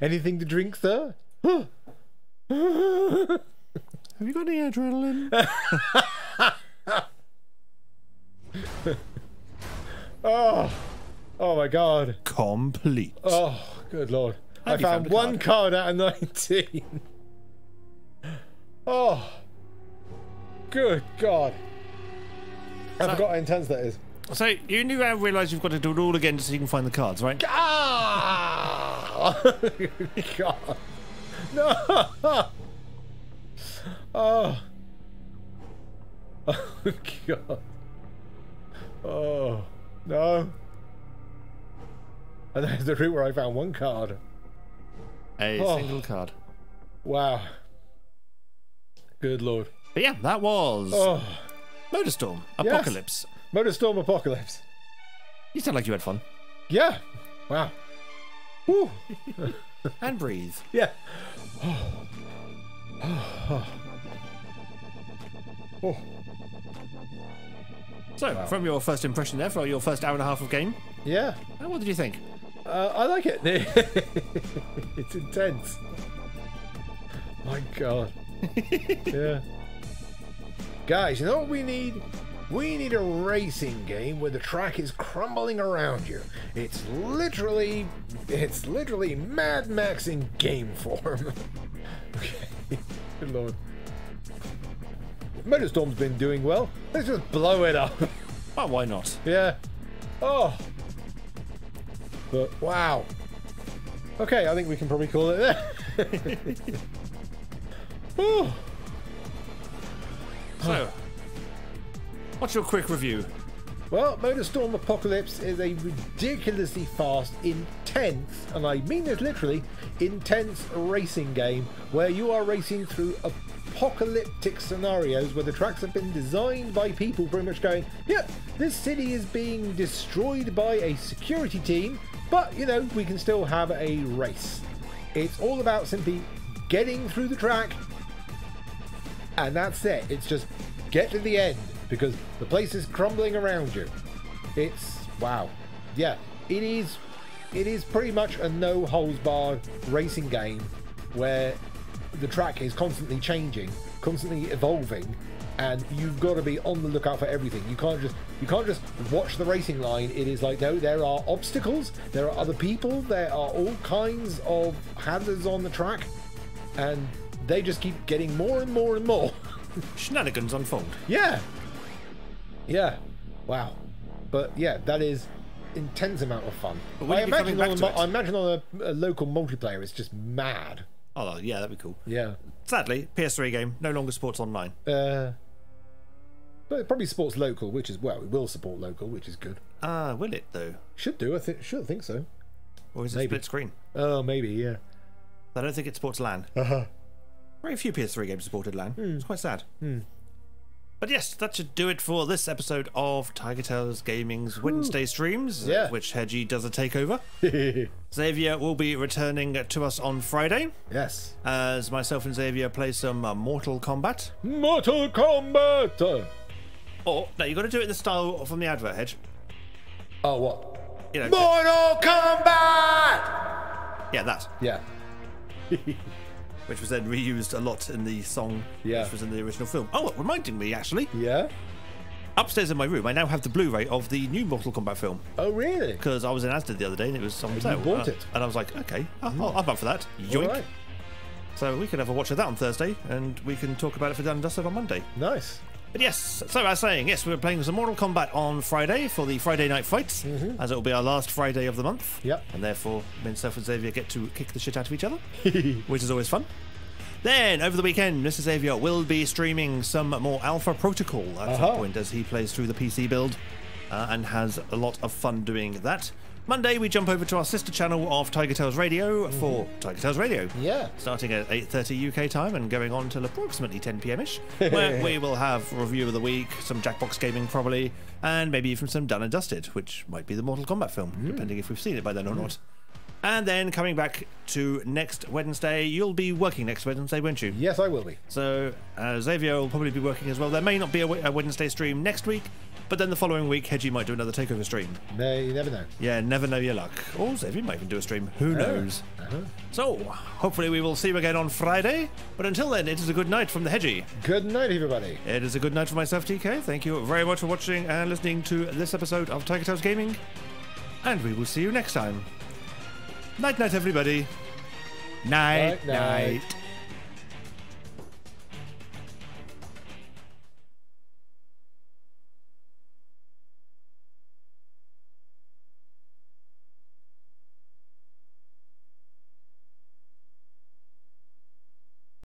Anything to drink, sir? Have you got any adrenaline? oh, oh my god. Complete. Oh, good lord. I found found a one card out of 19. Oh, good god. I So- forgot how intense that is. So you knew I realised you've got to do it all again just so you can find the cards, right? Ah! God. No! Oh. Oh, God. Oh, no. And there's the route where I found one card. A Oh. single card. Wow. Good lord. But yeah, that was Oh. Motorstorm Yes. Apocalypse. Motorstorm Apocalypse. You sound like you had fun. Yeah. Wow. Woo. And breathe. Yeah. Oh. So, from your first impression there, for your first hour and a half of game, Yeah. uh, what did you think? Uh, I like it. it's intense. My God. yeah. Guys, you know what we need? We need a racing game where the track is crumbling around you. It's literally, it's literally Mad Max in game form. okay. Good lord. Motorstorm's been doing well. Let's just blow it up. Well, oh, why not? Yeah. Oh. But wow. Okay, I think we can probably call it there. oh. So, what's your quick review? Well, Motorstorm Apocalypse is a ridiculously fast, intense, and I mean this literally, intense racing game where you are racing through apocalyptic scenarios where the tracks have been designed by people pretty much going, yep, this city is being destroyed by a security team, but you know, we can still have a race. It's all about simply getting through the track and that's it. It's just get to the end because the place is crumbling around you. It's wow, yeah. It is. It is pretty much a no holds barred racing game where the track is constantly changing, constantly evolving, and you've got to be on the lookout for everything. You can't just you can't just watch the racing line. It is like no, there are obstacles, there are other people, there are all kinds of hazards on the track, and they just keep getting more and more and more. Shenanigans unfold. Yeah. Yeah. Wow. But yeah, that is intense amount of fun. But I you be coming imagine, on a, to mo- it? I imagine on a, a local multiplayer, it's just mad. Oh, yeah, that'd be cool. Yeah. Sadly, PS3 game no longer supports online. Uh, but it probably supports local, which is well, it will support local, which is good. Ah, will it though? Should do. I think. Should think so. Or is it Maybe. split screen? Oh, maybe. Yeah. I don't think it supports LAN. Uh huh. Very few PS3 games supported LAN. Hmm. It's quite sad. But yes, that should do it for this episode of TigerTails Gaming's Wednesday streams, Yeah. which Hedgie does a takeover. Xavier will be returning to us on Friday yes. as myself and Xavier play some uh, Mortal Kombat. Mortal Kombat. Or, no, you got to do it in the style from the advert, Hedge. Oh, what? You know, Mortal Kombat. yeah, that. Yeah. Which was then reused a lot in the song, Yeah. which was in the original film. Oh, reminding me, actually, Yeah. upstairs in my room, I now have the Blu-ray of the new Mortal Kombat film. Oh, really? because I was in Asda the other day and it was on you sale. bought Uh, it? and I was like, okay, I'll- I'm up for that. All Yoink! right. So we can have a watch of that on Thursday, and we can talk about it for done and dusted on Monday. Nice. But yes, so I was saying, yes, we're playing some Mortal Kombat on Friday for the Friday night fights, as it will be our last Friday of the month. Yep. And therefore, me and Xavier get to kick the shit out of each other, which is always fun. Then, over the weekend, Mr. Xavier will be streaming some more Alpha Protocol at some Uh-huh. point as he plays through the PC build uh, and has a lot of fun doing that. Monday, we jump over to our sister channel of TigerTails Radio for mm-hmm. TigerTails Radio. Yeah. Starting at 8.30 UK time and going on till approximately 10pm-ish, where we will have review of the week, some Jackbox gaming probably, and maybe even some Done and Dusted, which might be the Mortal Kombat film, mm. depending if we've seen it by then or mm. not. And then coming back to next Wednesday, you'll be working next Wednesday, won't you? Yes, I will be. So uh, Xavier will probably be working as well. There may not be a, a Wednesday stream next week, but then the following week, Hedgie might do another takeover stream. No, you never know. Yeah, never know your luck. Or Xavier might even do a stream. Who knows? Uh-huh. So, hopefully we will see you again on Friday. But until then, it is a good night from the Hedgie. Good night, everybody. It is a good night for myself, TK. Thank you very much for watching and listening to this episode of TigerTails Gaming. And we will see you next time. Night, night, everybody. Night, night. night.